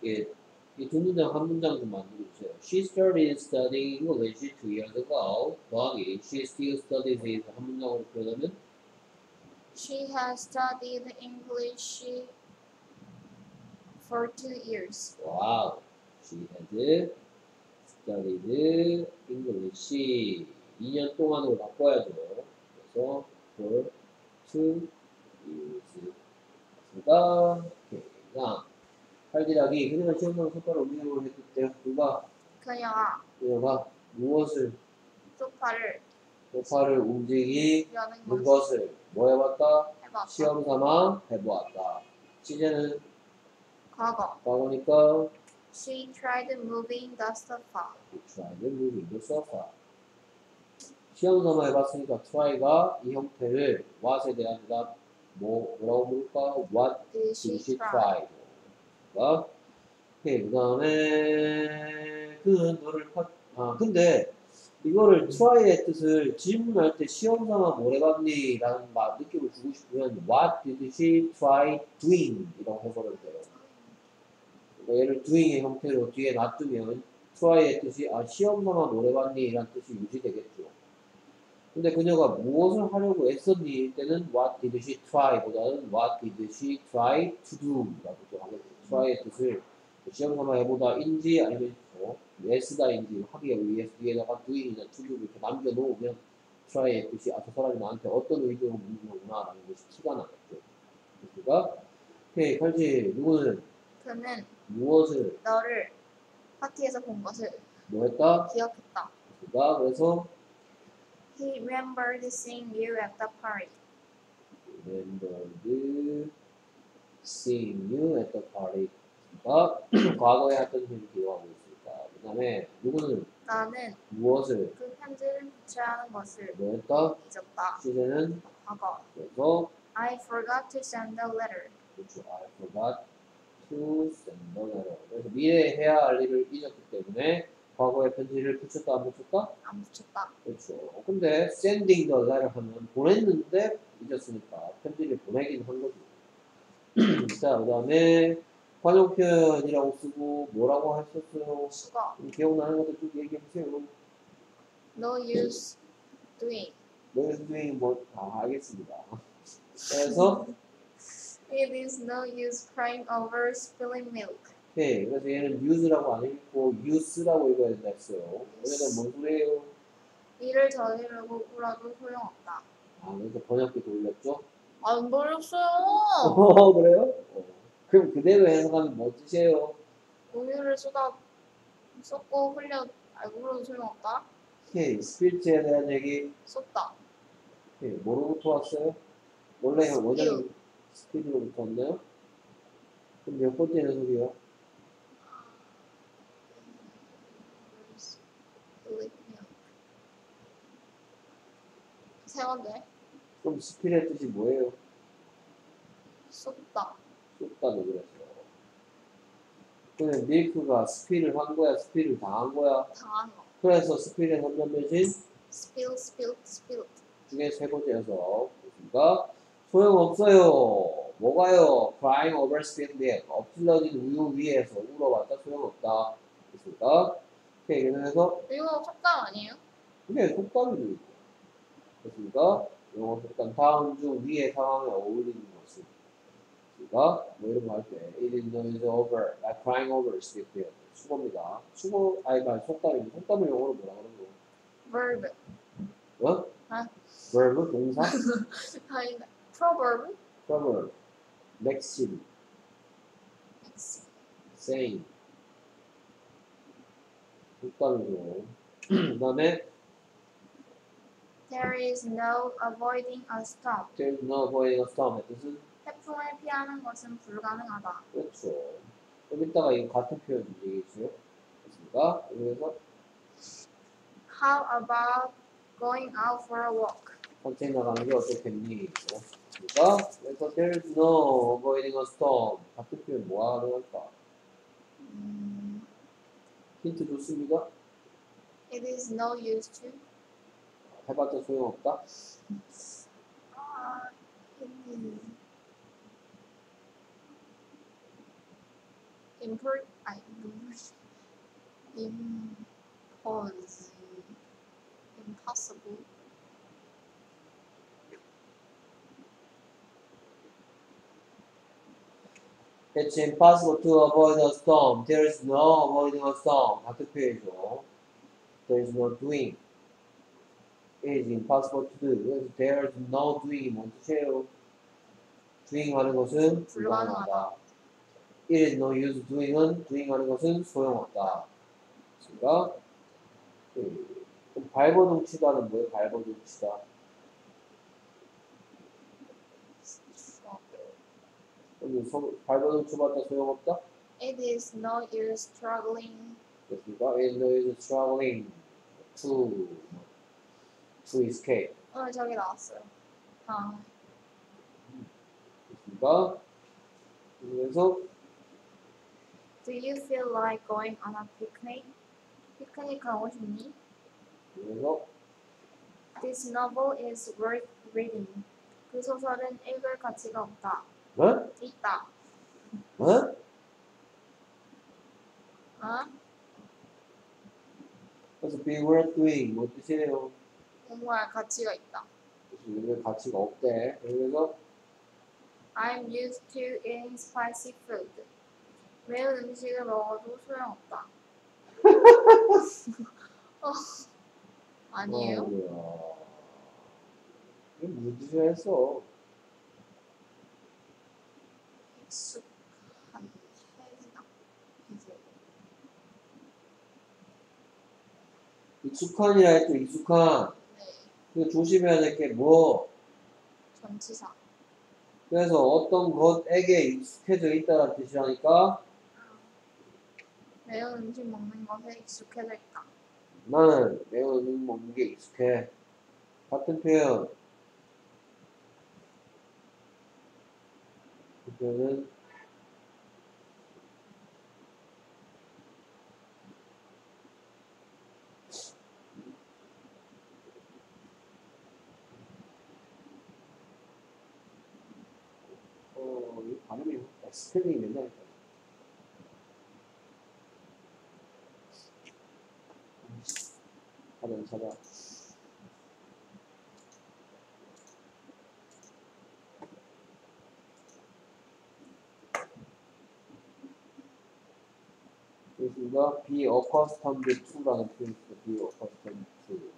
it 이 두 문장 한 문장 좀 만들어 주세요. She started studying English two years ago. 더하기 she still studies it 한 문장으로 표현하면 She has studied English for two years. 와우. She had studied English 2년 동안으로 바꿔야죠. 그래서 for two years. 그러니까 오케이. 자, 팔기라기 그냥 시험장 손가락 움직임을 했을 때 누가 그녀가 그녀가 무엇을 소파를 소파를 움직이는 것을 뭐 해봤다? 해봤다. 시험 삼아 해보았다. 시제는 과거. 과거니까 She tried moving the sofa. try는 moving the sofa. 시험 삼아 해봤으니까 try가 이 형태를 what에 대한 대답 뭐 뭐라고 부를까? What Did she try? 가 오케이 그 다음에 그 너를 파, 아 근데 이거를 try의 뜻을 질문할 때 시험 삼아 뭘 해봤니? 라는 말 느낌을 주고 싶으면 what did she try doing? 이라고 해버려도 돼요. 그러니까 얘를 doing의 형태로 뒤에 놔두면 try의 뜻이 아 시험 삼아 뭘 해봤니? 라는 뜻이 유지되겠죠. 근데 그녀가 무엇을 하려고 애썼니? 때는 what did she try 보다는 what did she try to do 라고 또 하겠죠. try의 뜻을 시험 삼아 해보다 인지 아니면 뭐 예스다 인지 하기에 의해서 뒤에다가 doing이나 to do 이렇게 남겨놓으면 try의 뜻이 아 저 사람이 나한테 어떤 의도로 묻는 거구나 라는 것이 티가 나겠죠. 그러니까 오케이 칼지 누구는 그는 무엇을 너를 파티에서 본 것을 뭐 했다? 기억했다. 그러니까 그래서 He remembered seeing you at the party. remembered seeing you at the party. 그러니까 과거에 했던 일을 기억하고 있으니까. 그 다음에 누구는 나는 무엇을 그 편지를 붙여하는 것을 뭐 했다? 잊었다. 시제는 과거. 그래서 I forgot to send a letter. 그렇죠. I forgot to send the letter. 그래서 미래에 해야 할 일을 잊었기 때문에 과거에 편지를 붙였다 안 붙였다? 안 붙였다. 그렇죠. 근데 sending the letter 하면 보냈는데 잊었으니까 편지를 보내긴 한 거죠. 자, 그 다음에 관용 표현이라고 쓰고 뭐라고 하셨어요? 수거. 좀 기억나는 것도 좀 얘기해 보세요. No use doing. 너희 doing 뭐다 알겠습니다. 그래서 It is no use crying over spilling milk. 네, 그래서 얘는 use라고 안 읽고 use라고 읽어야 된다 했어요. 얘는 뭔 소리예요? 이를 저지르고 울어도 소용없다. 아, 그래서 번역기 돌렸죠? 안 버렸어요. 어, 그래요? 어. 그럼 그대로 해석하면 뭐 뜻이에요? 우유를 쏟아 쏟고 흘려 아 울어도 소용없다. 오케이, 스피치에 대한 얘기 쏟다. 예, 뭐로부터 왔어요? 원래 원작이 스피드로부터 왔나요? 그럼 몇 번째 해석이요? spilling milk. 세 번째 그럼 스피드의 뜻이 뭐예요? 쏟다. 쏟다고 그랬어요. 근데 밀크가 스피를 한 거야, 스피를 당한 거야. 당한 거. 그래서 스피의 대신 spill spilled spilled. 중에 세 번째 해석. 그러니까 소용없어요. 뭐가요? crying over spilled. 엎질러진 우유 위에서 울어봤자 소용없다. 그렇습니까? 오케이, 그래서 이거 속담 아니에요? 그게 속담이죠. 그렇습니까? 영어 속담 다음 중 위의 상황에 어울리는 것은 됐습니까? 뭐 이런 거 할 때 it is no use over, like crying over 수도 있고요. 수고입니다. 수고, 아니, 그 속담이 속담을 영어로 뭐라 그러는 거? verb. 어? 아. verb 동사? 아니, proverb. proverb, maxim, saying. 속담이죠. 그 다음에 There is no avoiding a storm. there is no avoiding a storm의 뜻은 태풍을 피하는 것은 불가능하다. 그렇죠. 좀 이따가 이 같은 표현 얘기해 주세요. 됐습니까? 그래서 How about going out for a walk? 산책 나가는 게 어떻겠니? 그러니까 그래서 there is no avoiding a storm 같은 표현 뭐 하는 걸까? 음, 힌트 좋습니다. it is no use to. 해봤자 소용없다. 아, it is import. 아니, impose. impose. impossible. It's impossible to avoid a storm. There is no avoiding a storm. 같은 표현이죠. There is no doing. It is impossible to do. there is no doing이 뭔 뜻이에요? doing 하는 것은 불가능하다. It is no use doing은 doing 하는 것은 소용없다. 그러니까 그, 그럼 발버둥치다는 뭐예요? 발버둥치다. 발버둥쳐봤자 소용없다? It is no use struggling. 됐습니까? It is no use struggling to to escape. 어, 저기 나왔어요. 아, 됐습니까? 그래서 do you feel like going on a picnic? 피크닉 가고 싶니? 그래서 This novel is worth reading. 그 소설은 읽을 가치가 없다. 어? 있다. 어? 어? 그래서 be worth doing 뭐 뜻이에요? 공부할 가치가 있다. 이게 가치가 없대. 그래서 I'm used to eating spicy food. 매운 음식을 먹어도 소용없다. 어, 아니에요? 어, 뭐야. 이게 무슨 했어? 익숙한 해지나 이제 익숙한이라 했죠. 익숙한. 네 근데 조심해야 될 게 뭐? 전치사. 그래서 어떤 것에게 익숙해져 있다는 뜻이라니까 매운 음식 먹는 것에 익숙해져 있다. 나는 매운 음식 먹는 게 익숙해. 같은 표현. 그 표현은 어, 이 발음이 스펠링이 맨날 헷갈려. 하던 찾아. 그렇습니다. be accustomed to라는 표현이 있어요. be accustomed to.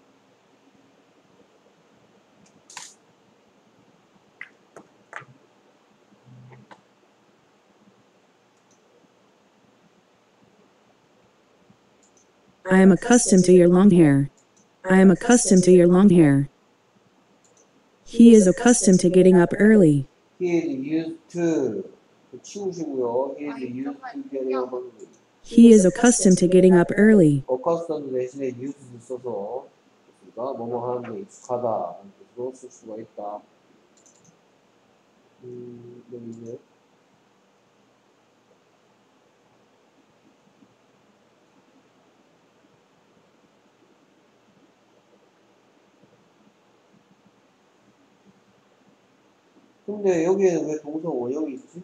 am accustomed to your long hair. I am accustomed to your long hair. He is accustomed to getting up early. He is used to 치우시고요. He is 아니, used to 잠깐만. getting up early. He is accustomed to getting up early. accustomed 대신에 use를 써서 우리가 뭐뭐 하는데 익숙하다 라는 뜻으로 쓸 수가 있다. 음, 여기 있네요. 근데 여기에는 왜 동사 원형이 있지?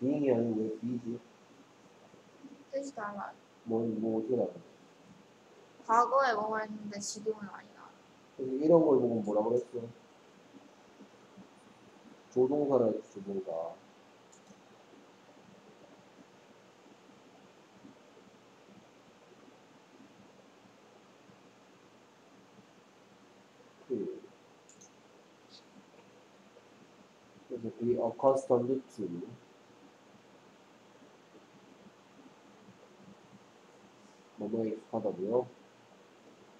being이 아니고 왜 be지? 뜻이 달라요. 뭐, 뭐 어떻게 나와? 과거에 뭐가 했는데 지금은 아니다. 그래서 이런 걸 보고 뭐라 그랬어? 조동사라 했지, 조동사. 그래서 be accustomed to 뭐뭐에 익숙하다고요.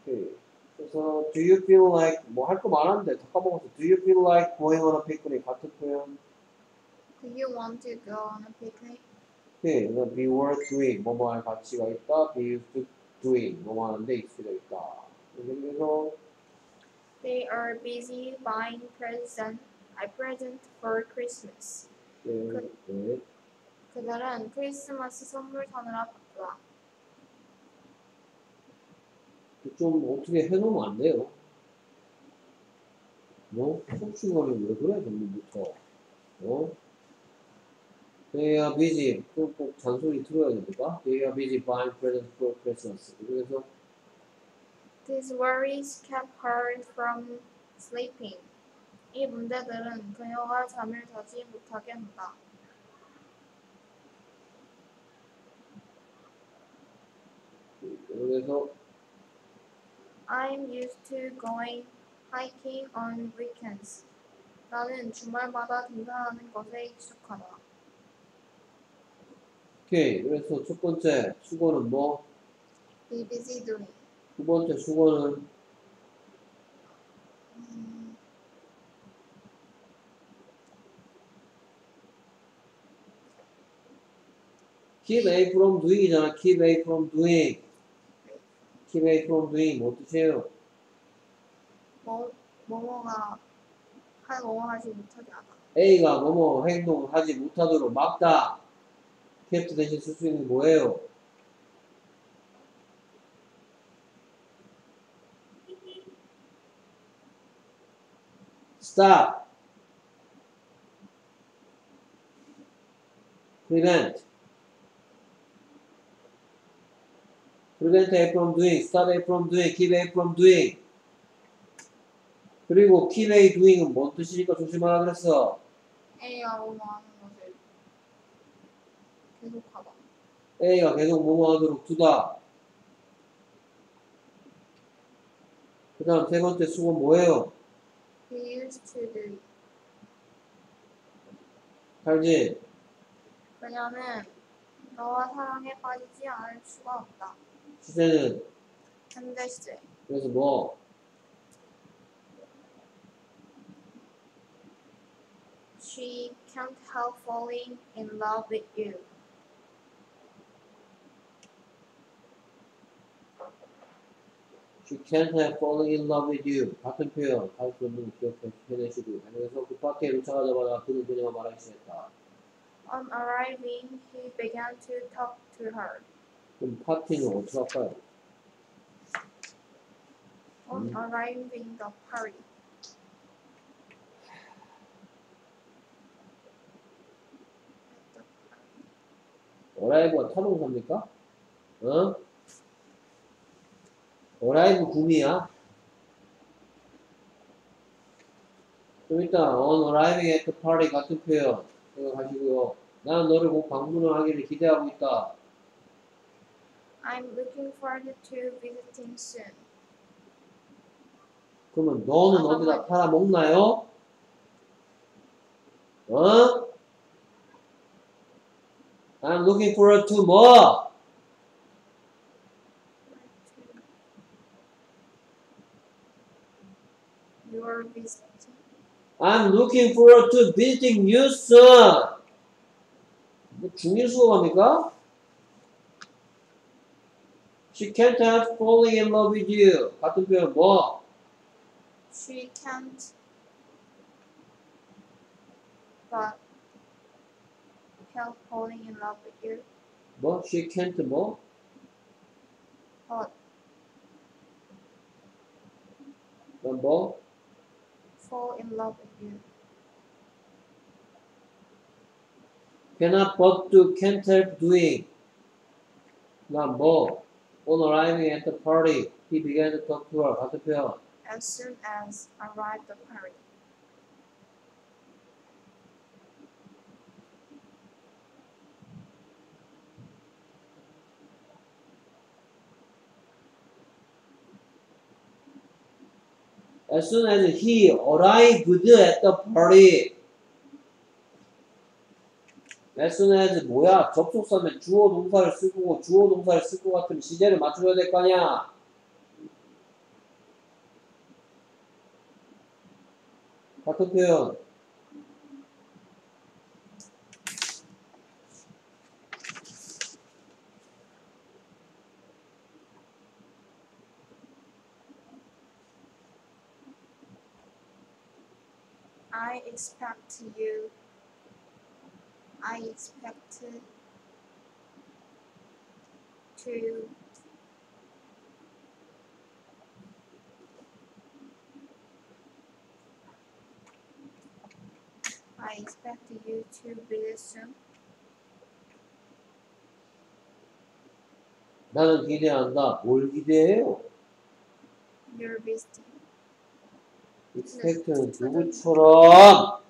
오케이. 그래서 do you feel like 뭐 할 거 많았는데 다 까먹었어. do you feel like going on a picnic 같은 표현. Do you want to go on a picnic? 오케이. 그래서 be worth doing 뭐뭐 할 가치가 있다. be used to doing 뭐뭐 하는데 익숙해져 있다. 그래서 They are busy buying present, a present for Christmas. 네, 네. 그들은 크리스마스 선물 사느라 바쁘다. 좀 어떻게 해놓으면 안 돼요. 뭐? 속신거리 왜 그래, 전부부터. 어? They are busy. 또 꼭 잔소리 들어야 됩니까? They are busy buying presents for Christmas. 그래서 These worries kept her from sleeping. 이 문제들은 그녀가 잠을 자지 못하게 한다. 그래서 I'm used to going hiking on weekends. 나는 주말마다 등산하는 것에 익숙하다. 오케이. 그래서 첫 번째 수고는 뭐? Be busy doing. 두 번째 수고는 keep away from doing이잖아. keep away from doing. keep away from doing 뭐 뜻이에요? 뭐 뭐뭐가 할 뭐뭐하지 못하게 하다. A가 뭐뭐 행동을 하지 못하도록 막다. kept 대신 쓸 수 있는 게 뭐예요? stop. prevent. Prevent A from doing, stop A from doing, keep A from doing. 그리고 keep A doing은 뭔 뜻이니까 조심하라 그랬어. A가 뭐뭐 하는 것을 계속하다. A가 계속 뭐뭐 하도록 두다. 그 다음 세 번째 수건 뭐예요? He used to do. 알지? 그녀는 너와 사랑에 빠지지 않을 수가 없다. 시제는 현재 시제. 그래서 뭐 She can't help falling in love with you. She can't have fallen in love with you. 같은 표현 할 수 없는 기억해내시고 그래서 그 밖에 도착하자마자 그는 그녀가 말하기 시작했다. On arriving, he began to talk to her. 그럼 파티는 어떻게 할까요? On arriving the party, 어라이브가 타동사입니까? 어? 어라이브 구미야? 좀 이따 on arriving at the party 같은 표현 생각하시고요. 나는 너를 곧 방문을 하기를 기대하고 있다. I'm looking forward to visiting soon. 그러면 너는 어디다 팔아먹나요? 어? I'm looking forward to 뭐? Your visiting. I'm looking forward to visiting you soon. 뭐 중일 수업합니까? She can't help falling in love with you. 같은 표현 뭐? She can't but help falling in love with you. 뭐? She can't 뭐? But 난 뭐? fall in love with you. cannot but do can't help doing. 난 뭐? On arriving at the party, he began to talk to her at the piano. As soon as arrived the party. As soon as he arrived at the party, As soon as 뭐야? 접속사면 주어 동사를 쓰고 주어 동사를 쓸 것 같으면 시제를 맞춰야 될 거 아니야? 같은 표현. I expect you. I expected to I expect you to visit soon. 나는 기대한다. 뭘 기대해요? You're visiting. expect는 누구처럼?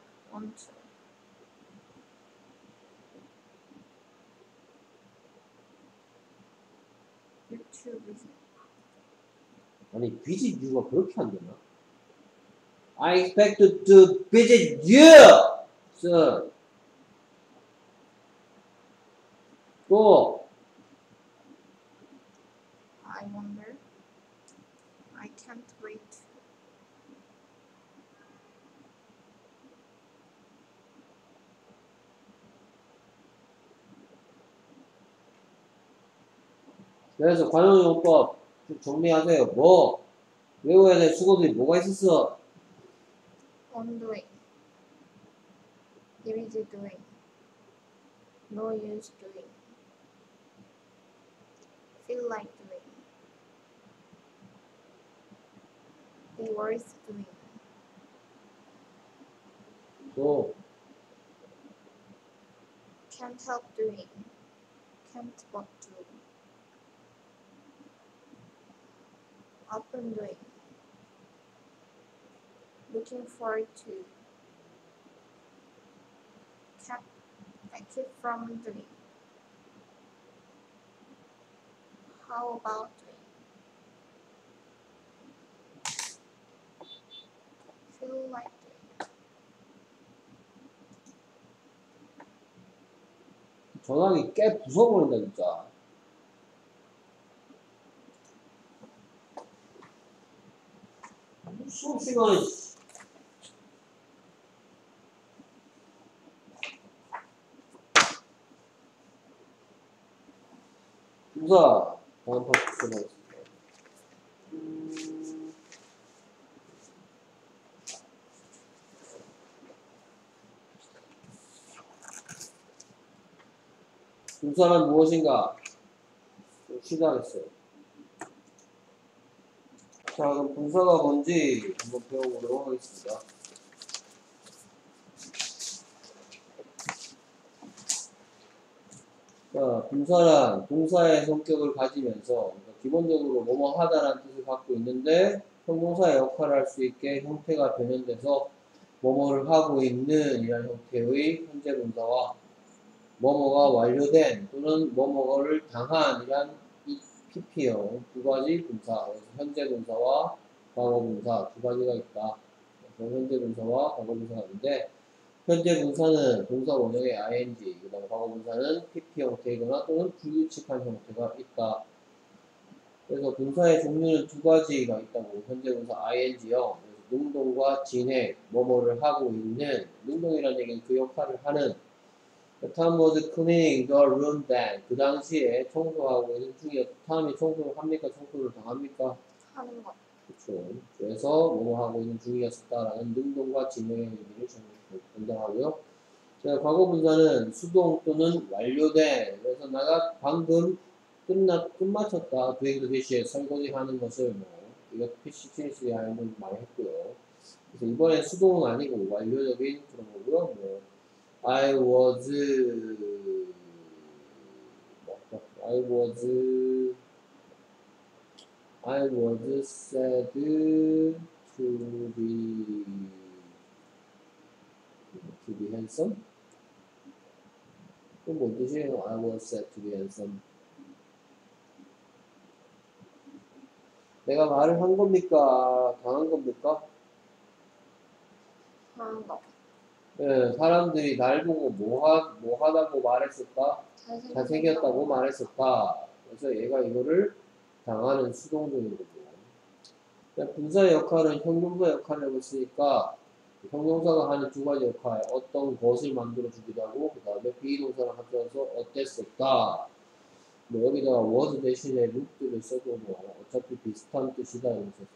You to visit. 아니 visit you가 그렇게 안 되나? I expect to visit you. sir. 또 I wonder. I can't wait. 그래서 관용용법 좀 정리하세요. 뭐 외워야 될 수고들이 뭐가 있었어? On doing. There is doing. No use doing. Feel like doing. Be worth doing. 또 Can't help doing. Can't but do. Often doing. Looking forward to. Kept, I keep from doing. How about doing? Feel like doing. 전화기 깨 부숴버린다 진짜. 수업 시간에 씨. 우사 다음 파트 들어가겠습니다. 분사란 무엇인가? 좀 시작했어요. 자, 그럼 분사가 뭔지 한번 배워보도록 하겠습니다. 자, 분사란 동사의 성격을 가지면서 기본적으로 뭐뭐 하다라는 뜻을 갖고 있는데 형용사의 역할을 할 수 있게 형태가 변형돼서 뭐뭐를 하고 있는 이런 형태의 현재 분사와 뭐뭐가 완료된 또는 뭐뭐를 당한 이란 이 PP형 두 가지 분사 현재 분사와 과거 분사 두 가지가 있다. 현재 분사와 과거 분사가 있는데 현재 분사는 동사 원형의 ing 그다음 과거 분사는 PP 형태이거나 또는 불규칙한 형태가 있다. 그래서 분사의 종류는 두 가지가 있다고 현재 분사 ing형 능동과 진행 뭐뭐를 하고 있는 능동이라는 얘기는 그 역할을 하는 Tom was cleaning the room then. 그 당시에 청소하고 있는 중이었. 탐이 청소를 합니까? 청소를 당합니까? 하는 것. 그렇죠. 그래서 뭐뭐 하고 있는 중이었다라는 능동과 진행의 의미를 전달하고요. 자, 과거 분사는 수동 또는 완료된. 그래서 내가 방금 끝나 끝마쳤다. doing the dishes 설거지하는 것을 뭐 이거 PC 피니시 하는 많이 했고요. 그래서 이번엔 수동은 아니고 완료적인 그런 거고요. 뭐 I was I was I was said to be to be handsome. 그럼 뭔 뜻이에요? I was said to be handsome. 내가 말을 한 겁니까? 당한 겁니까? 하는 거. 예, 사람들이 날 보고 뭐, 하, 뭐 하다고 말했을까? 잘생겼다고. 말했었다. 그래서 얘가 이거를 당하는 수동적인 거죠. 분사의 역할은 형용사 역할을 하고 있으니까 형용사가 하는 두 가지 역할, 어떤 것을 만들어 주기도 하고 그 다음에 비동사랑 합쳐서 어땠었다. 뭐 여기다가 was 대신에 looked를 써도 뭐 어차피 비슷한 뜻이다 썼습니다.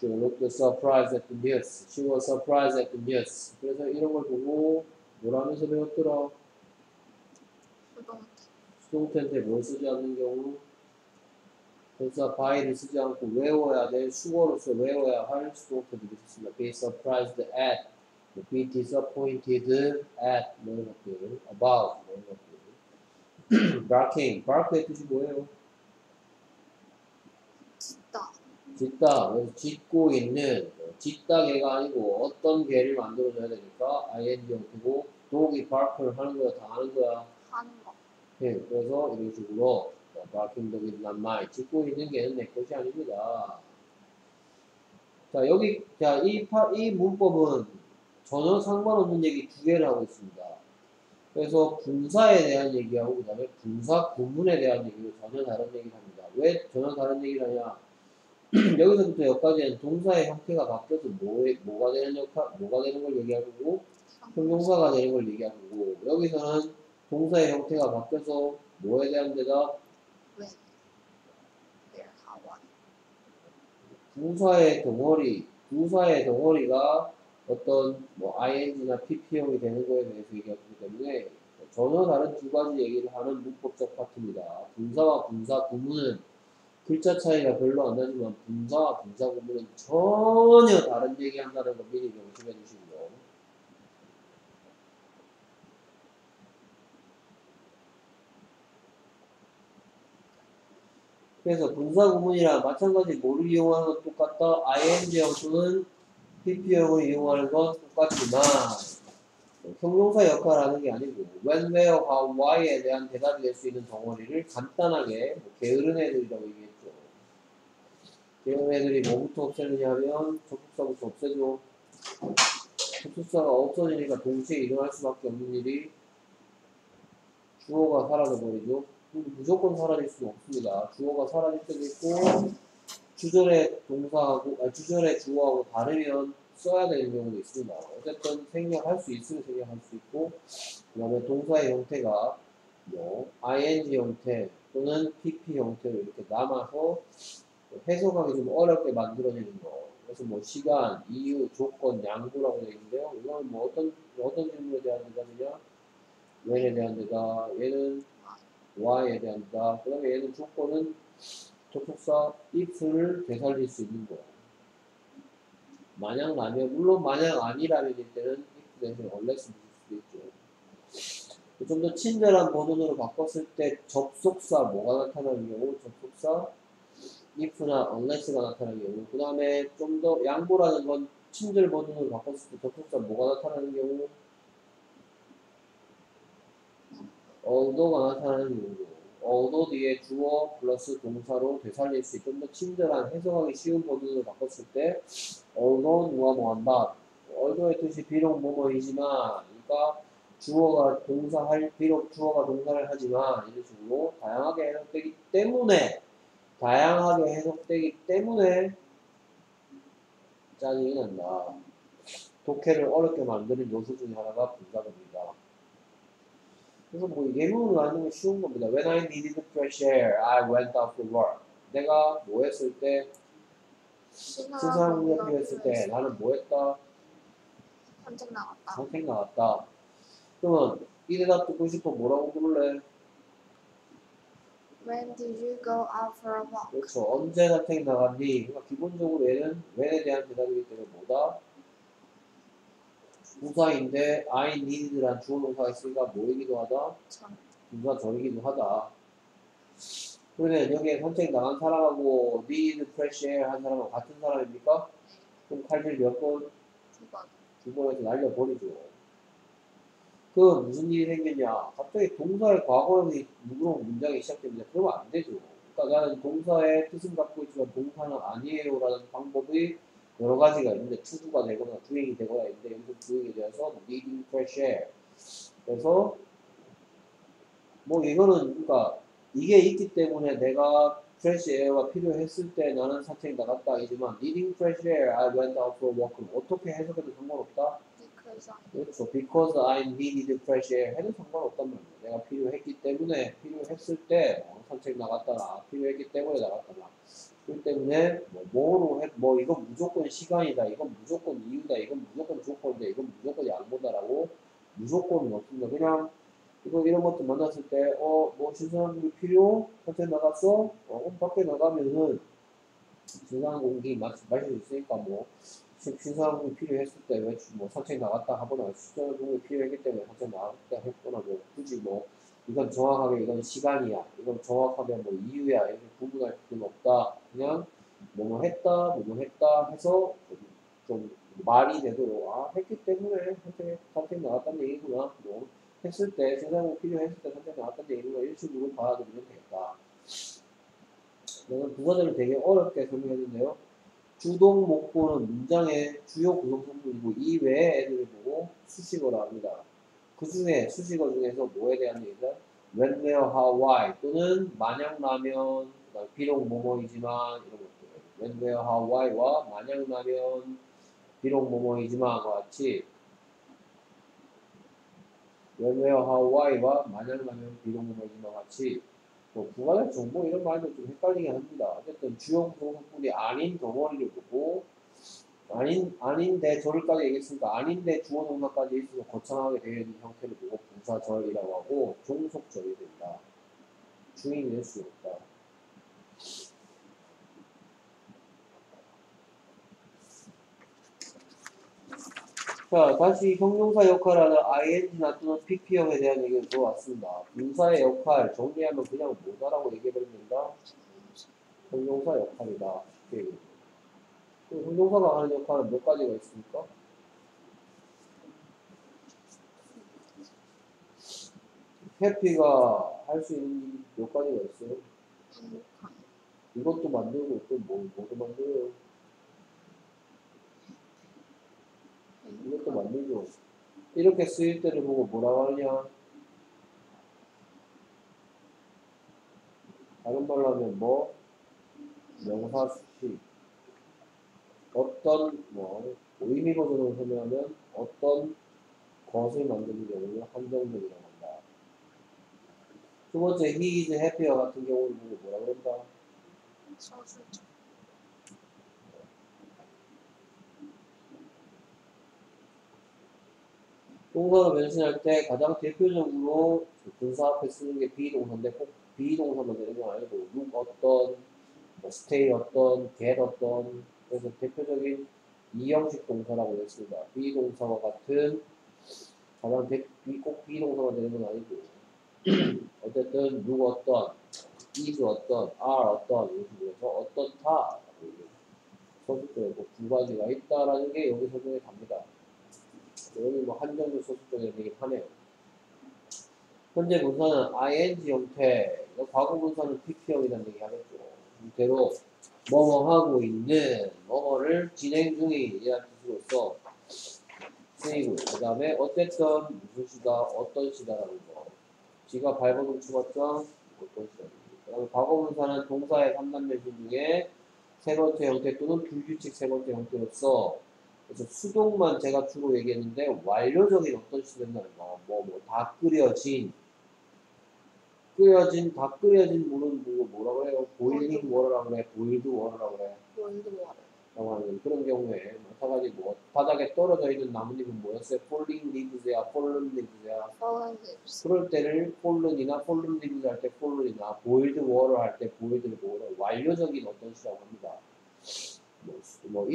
She looked surprised at the news. She was surprised at the news. 그래서 이런 걸 보고 뭐라면서 배웠더라? 수동. 수동태인데 뭘 쓰지 않는 경우 동사 by를 쓰지 않고 외워야 될 수거로서 외워야 할 수동태들이 있습니다. be surprised at, 뭐 be disappointed at 뭐 이런 것들, about 뭐 이런 것들. barking, bark의 뜻이 뭐예요? 짓다. 그래서 짖고 있는 짖다 개가 아니고 어떤 개를 만들어줘야 되니까 ing 형태고 dog이 bark를 하는 거야, 다 하는 거야. 하는 거. 예, 그래서 이런 식으로 barking dog is not mine. 짖고 있는 개는 내 것이 아닙니다. 자, 여기 자, 이, 파, 이 문법은 전혀 상관없는 얘기 두 개를 하고 있습니다. 그래서 분사에 대한 얘기하고 그 다음에 분사 구문에 대한 얘기로 전혀 다른 얘기를 합니다. 왜 전혀 다른 얘기를 하냐? 여기서부터 여기까지는 동사의 형태가 바뀌어서 뭐, 뭐가 되는 역할, 뭐가 되는 걸 얘기하고 형용사가 되는 걸 얘기하고 여기서는 동사의 형태가 바뀌어서 뭐에 대한 대답? 부사의 덩어리, 부사의 덩어리가 어떤 뭐 ing나 pp형이 되는 거에 대해서 얘기하기 때문에 전혀 다른 두 가지 얘기를 하는 문법적 파트입니다. 분사와 분사 구문은 글자 차이가 별로 안 나지만 분사와 분사 구문은 전혀 다른 얘기한다는 거 미리 명심해 주시고요. 그래서 분사 구문이랑 마찬가지 뭐를 이용하는 건 똑같다. ing 형태는 pp형을 이용하는 건 똑같지만 형용사 역할을 하는 게 아니고 when, where, how, why에 대한 대답이 될 수 있는 덩어리를 간단하게 뭐 게으른 애들이라고 얘기했 애들이 뭐부터 없애느냐 하면 접속사부터 없애줘. 접속사가 없어지니까 동시에 일어날 수밖에 없는 일이 주어가 사라져버리죠. 무조건 사라질 수는 없습니다. 주어가 사라질 때도 있고 주절의 동사하고 아, 주절의 주어하고 다르면 써야 되는 경우도 있습니다. 어쨌든 생략할 수 있으면 생략할 수 있고 그 다음에 동사의 형태가 뭐 ing 형태 또는 pp 형태로 이렇게 남아서 해석하기 좀 어렵게 만들어지는 거. 그래서 뭐 시간, 이유, 조건, 양도라고 되어 있는데요. 이거는 뭐 어떤 어떤 질문에 대한 대답이냐? when에 대한 대답, 얘는 why에 대한 대답. 그 다음에 얘는 조건은 접속사 if를 되살릴 수 있는 거. 만약 라면, 물론 만약 아니라면 이때는 if 대신 unless 수도 있죠. 좀 더 친절한 버전으로 바꿨을 때 접속사 뭐가 나타나는 경우, 접속사 if나 unless가 나타나는 경우, 그 다음에 좀 더 양보라는 건 친절 버전으로 바꿨을 때 접속사 뭐가 나타나는 경우, although가 나타나는 경우고, although 뒤에 주어 플러스 동사로 되살릴 수 있고, 좀 더 친절한 해석하기 쉬운 버전으로 바꿨을 때, although 누가 뭐 한다. although의 뜻이 비록 뭐뭐이지만, 그러니까 주어가 동사할, 비록 주어가 동사를 하지만, 이런 식으로 다양하게 해석되기 때문에, 다양하게 해석되기 때문에, 짜증이 난다. 독해를 어렵게 만드는 요소 중에 하나가 분사입니다. 그래서 뭐 예문을 만드는 게 쉬운 겁니다. When I needed fresh air, I went out to work. 내가 뭐 했을 때, 공기가 필요했을 때 나는 뭐 했다? 산책 나갔다. 산책 나갔다. 그러면 이 대답 듣고 싶어 뭐라고 부를래? When did you go out for a walk? 그렇죠. 언제 산책 나갔니? 그러니까 기본적으로 얘는 when에 대한 대답이기 때문에 뭐다? 부사인데 I needed란 주어 동사가 있으니까 뭐이기도 하다? 전. 분사 절이기도 하다. 그러면 여기에 산책 나간 사람하고 need fresh air 한 사람하고 같은 사람입니까? 그럼 칼질 몇 번? 두 번. 두 번에서 날려버리죠. 그 무슨 일이 생겼냐? 갑자기 동사의 과거형이 물어 문장이 시작됩니다. 그러면 안 되죠. 그러니까 나는 동사의 뜻은 갖고 있지만 동사는 아니에요 라는 방법이 여러 가지가 있는데 투구가 되거나 doing이 되거나 있는데 여기서 doing이 되어서 needing fresh air. 그래서 뭐 이거는 그러니까 이게 있기 때문에 내가 fresh air가 필요했을 때 나는 산책 나갔다 이지만 needing fresh air, I went out for a walk. 어떻게 해석해도 상관없다. 그렇죠. Because I needed fresh air 해도 상관없단 말이에요. 내가 필요했기 때문에 필요했을 때 어, 산책 나갔다나 필요했기 때문에 나갔다나 그렇기 때문에 뭐 뭐로 해, 뭐 이건 무조건 시간이다. 이건 무조건 이유다. 이건 무조건 조건인데 이건 무조건 양보다라고 무조건은 없습니다. 그냥 이거 이런 것도 만났을 때 어 뭐 신선한 필요? 산책 나갔어? 어 밖에 나가면은 신선한 공기 마, 마실 수 있으니까 뭐 공기 필요했을 때왜뭐 산책 나갔다 하거나 신선한 공기 필요했기 때문에 산책 나갔다 했거나 뭐 굳이 뭐 이건 정확하게 이건 시간이야 이건 정확하게 뭐 이유야 이렇게 구분할 필요는 없다. 그냥 뭐뭐 했다 뭐뭐 했다 해서 좀, 좀 말이 되도록 아 했기 때문에 산책, 산책 나갔다는 얘기구나. 뭐 했을 때 공기 필요했을 때 산책 나갔다는 얘기구나. 식으로 받아들이면 되겠다 저는 부사절을 되게 어렵게 설명했는데요 주동 목보는 문장의 주요 구성 성분이고 이 외의 애들을 보고 수식어라 합니다. 그 중에 수식어 중에서 뭐에 대한 얘기다? when, where, how, why 또는 만약 라면 그다음 비록 뭐뭐이지만 이런 것들 when, where, how, why와 만약 라면 비록 뭐뭐이지만과 같이 when, where, how, why와 만약 라면 비록 뭐뭐이지만 같이 뭐 부가적 정보 이런 말도 좀 헷갈리게 합니다. 어쨌든 주요 구성성분이 아닌 덩어리를 보고 아닌 아닌데 저를까지 얘기했으니까 아닌데 주어 동사까지 있어서 거창하게 되어 있는 형태를 보고 부사절이라고 하고 종속절이 된다. 주인이 될수 없다. 자, 다시 형용사 역할을 하는 ing나 또는 pp형에 대한 얘기를 들어왔습니다. 분사의 역할 정리하면 그냥 뭐다라고 얘기해버립니다. 형용사 역할이다. 그럼 형용사가 하는 역할은 몇 가지가 있습니까? 해피가 할 수 있는 몇 가지가 있어요? 이것도 만들고 또 뭐, 뭐도 만들어요? 이것도 만들죠. 이렇게 쓰일 때를 보고 뭐라고 하느냐? 다른 말로 하면 뭐? 명사 수식. 어떤, 뭐, 의미 버전으로 설명하면 어떤 것을 만드는 경우는 한정적이라고 한다. 두 번째, he is happier 같은 경우를 보고 뭐라고 한다? 서술적 동사로 변신할 때 가장 대표적으로 분사 앞에 쓰는 게 비동사인데 꼭 비동사만 되는 건 아니고 look 어떤, 뭐 stay 어떤, get 어떤 그래서 대표적인 이형식 동사라고 했습니다. 비동사와 같은 가장 대, 비, 꼭 비동사가 되는 건 아니고 어쨌든 look 어떤, is 어떤, are 어떤 이런 식으로 어떻다 서술적에 꼭두 가지가 있다라는 게 여기 설명이 갑니다. 여기 뭐 한정도 소수적이 되긴 하네요. 현재 분사는 ing 형태, 과거 분사는 pp형이라는 얘기 하겠죠. 형태로 뭐뭐 하고 있는, 뭐뭐를 진행 중이라는 뜻으로서 쓰이고, 그 다음에 어쨌든 무슨 시다, 어떤 시다라는 거. 지가 발버둥 치봤죠? 어떤 시다. 그 다음에 과거 분사는 동사의 3단 변신 중에 세 번째 형태 또는 불규칙 세 번째 형태로서 그래서 수동만 제가 주로 얘기했는데 완료적인 어떤 시된다는 거, 뭐뭐다 끓여진, 끓여진 다 끓여진 물은 뭐 뭐라 그래요? boiling water라 그래, boiled water라 그래. boiled water라고 하는 그런 경우에 마찬가지 뭐 바닥에 떨어져 있는 나뭇잎은 뭐였어요? falling leaves야, fallen leaves야. fallen leaves 그럴 때를 fallen이나 fallen leaves 할때 폴른이나 boiled water 할때 boiled를 보고는 완료적인 어떤 시라고 합니다. 뭐, 수- 뭐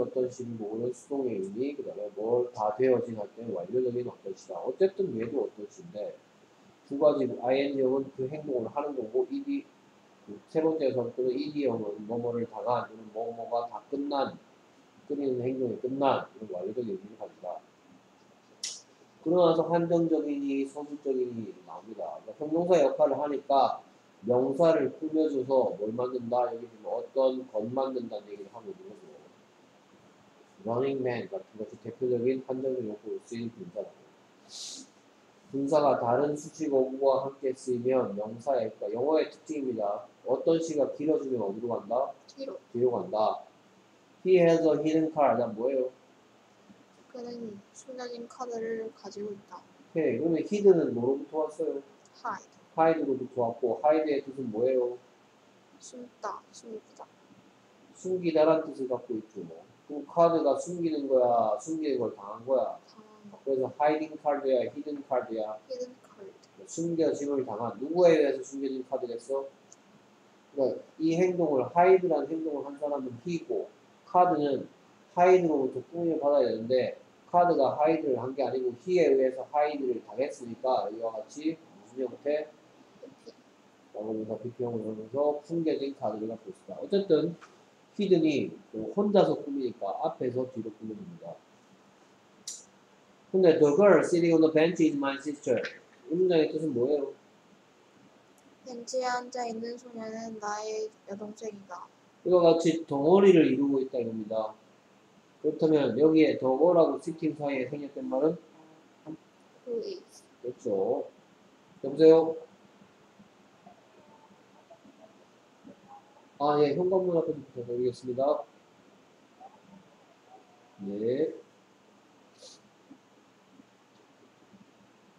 어떤 시를 보고는 수동의 의미, 그 다음에 뭘 다 되어진 할 때는 완료적인 어떤 시다. 어쨌든 얘도 어떤 시인데 두 가지 ing형은 그 행동을 하는 거고 ed 그세 번째 성격은 ed형은 뭐뭐를 당한 또는 뭐뭐가 다 끝난 끓이는 행동이 끝난 이런 완료적인 의미를 가진다. 그러고 나서 한정적이니 서술적이니 나옵니다. 그러니까 형용사 역할을 하니까 명사를 꾸며줘서 뭘 만든다? 여기 지금 어떤 것 만든다는 얘기를 하고 있는 거죠. running man 같은 것이 대표적인 한정적 용법으로 쓰이는 분사라고. 분사가 다른 수식어구와 함께 쓰이면 명사의 그러니까 영어의 특징입니다. 어떤 시가 길어지면 어디로 간다? 뒤로. 뒤로 간다. He has a hidden card. 난 뭐예요? 그는 숨겨진 카드를 가지고 있다. 오케이. 그러면 hidden은 뭐로부터 왔어요? hide. Hide로부터 왔고 hide의 뜻은 뭐예요? 숨다. 숨기다. 숨기다란 뜻을 갖고 있죠. 뭐. 그 카드가 숨기는 거야, 숨기는 걸 당한 거야. 당한 거. 그래서 hiding 카드야, hidden 카드야. hidden card. 숨겨짐을 당한 누구에 의해서 숨겨진 카드겠어? 그러니까 이 행동을 hide라는 행동을 한 사람은 he고 카드는 hide로부터 꾸미를 받아야 되는데 카드가 hide를 한 게 아니고 he에 의해서 hide를 당했으니까 이와 같이 무슨 형태? 영어문사 BP형을 하면서 카드를 갖고 있다. 어쨌든 히든이 그 혼자서 꾸미니까 앞에서 뒤로 꾸며줍니다. 근데 the girl sitting on the bench is my sister. 이 문장의 뜻은 뭐예요? 벤치에 앉아 있는 소녀는 나의 여동생이다. 이와 같이 덩어리를 이루고 있다 이겁니다. 그렇다면 여기에 더거라고 sitting 사이에 생략된 말은 Who is? 그렇죠. 여보세요? 아, 예, 현관문 앞에 좀 부탁드리겠습니다. 네.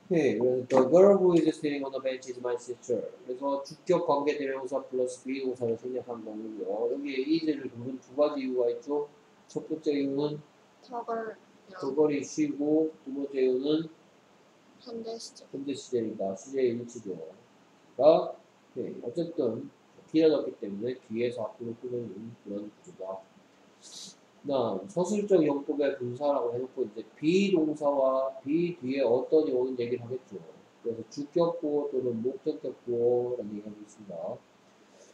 오케이, 그래서 the girl who is sitting on the bench is my sister. 그래서 주격 관계 대명사 플러스 비동사를 생략한 거고요. 여기에 is를 두는 두 가지 이유가 있죠. 첫 번째 이유는 턱을 더걸이 쉬고 두 번째 이유는 현재 시제. 현재 시제니까 시제의 일치죠. 가 오케이. 어쨌든 길어졌기 때문에 뒤에서 앞으로 꾸며는 그런 구조다. 다음 서술적 용법의 분사라고 해놓고 이제 비동사와 비 뒤에 어떤 이 오는 얘기를 하겠죠. 그래서 주격구어 또는 목적격 구어라는 얘기하고 있습니다.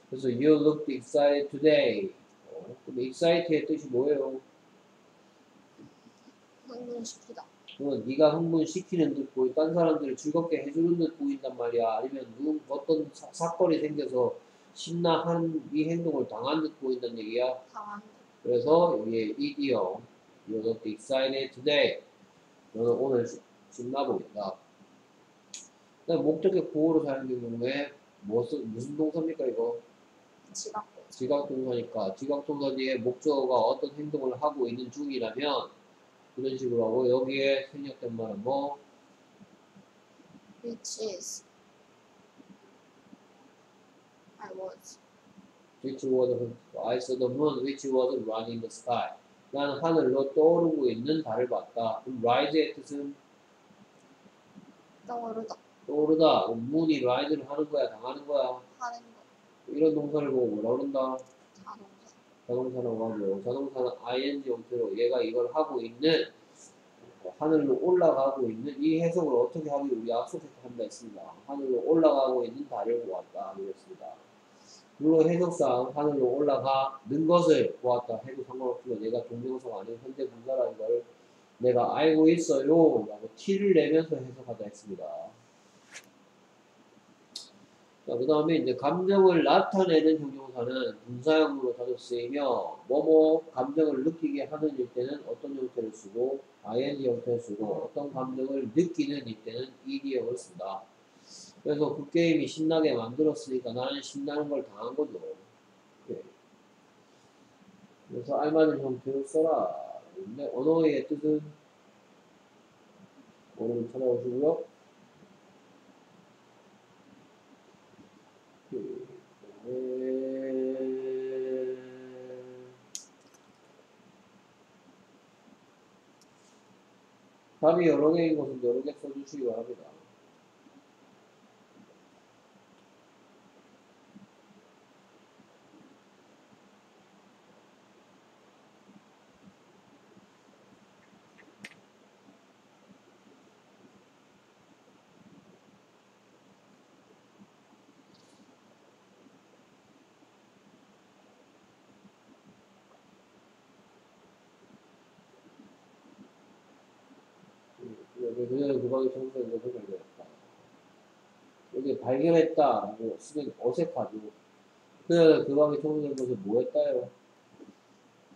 그래서 you looked excited today. 어, 그럼 excited의 뜻이 뭐예요? 흥분시키다. 그건 네가 흥분시키는 듯 보이, 딴 사람들을 즐겁게 해주는 듯 보인단 말이야. 아니면 누 어떤 사, 사건이 생겨서 신나한 이 행동을 당한 듯 보인다는 얘기야. 당한 그래서 여기에 이디어, you look excited today. 너는 오늘 시- 신나 보인다. 목적의 구호로 사용된 경우에 무슨 무슨 동사입니까 이거? 지각고. 지각 동사니까 지각 동사 뒤에 목적어가 어떤 행동을 하고 있는 중이라면 이런 식으로 하고 여기에 생략된 말은 뭐 Which is. I was. which was I saw the moon which was running in the sky. 나는 하늘로 떠오르고 있는 달을 봤다. 그럼 rise의 뜻은 떠오르다. 떠오르다. 그럼 moon이 rise를 하는 거야, 당하는 거야. 하는 거. 이런 동사를 보고 뭐라 그런다? 자동차. 자동차라고 하고 자동차는 ing 형태로 얘가 이걸 하고 있는 어, 하늘로 올라가고 있는 이 해석을 어떻게 하기 우리 앞서서 한다 했습니다. 하늘로 올라가고 있는 달을 보았다 이랬습니다. 물론 해석상 하늘로 올라가는 것을 보았다 해도 상관없지만 얘가 동명사가 아닌 현재 분사라는 걸 내가 알고 있어요 라고 티를 내면서 해석하자 했습니다. 자, 그 다음에 이제 감정을 나타내는 형용사는 분사형으로 자주 쓰이며 뭐뭐 감정을 느끼게 하는 일 때는 어떤 형태를 쓰고 ing 형태를 쓰고 어떤 감정을 느끼는 일 때는 ed형을 쓴다. 그래서 그 게임이 신나게 만들었으니까 나는 신나는 걸 당한 거죠. 예. 그래서 알맞은 형태로 써라. 근데 언어의 뜻은 오늘 찾아오시고요. 그 다음에 답이 여러 개인 것은 여러 개 써주시기 바랍니다. 그전에 그 방이 청소인 것을 발견했다. 여기 발견했다라고 쓰면 어색하죠. 그래 그 방에 통일된 것을 뭐 했다요?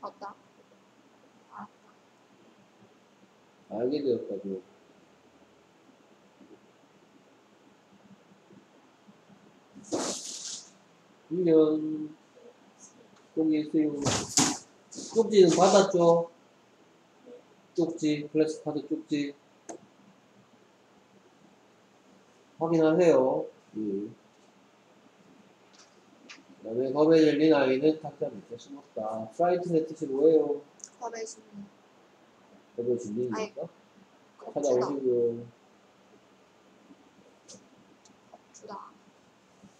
맞다. 알게 되었다죠. 훈련 공개했어요. 쪽지는 받았죠? 쪽지, 클래스 카드 쪽지. 확인하세요. 예. 그 다음에 겁에 질린 아이는 탁자 밑에 숨었다. fright의 뜻이 뭐예요? 질리는 아이, 겁니까? 겁주다. 찾아오시고요. 겁주다.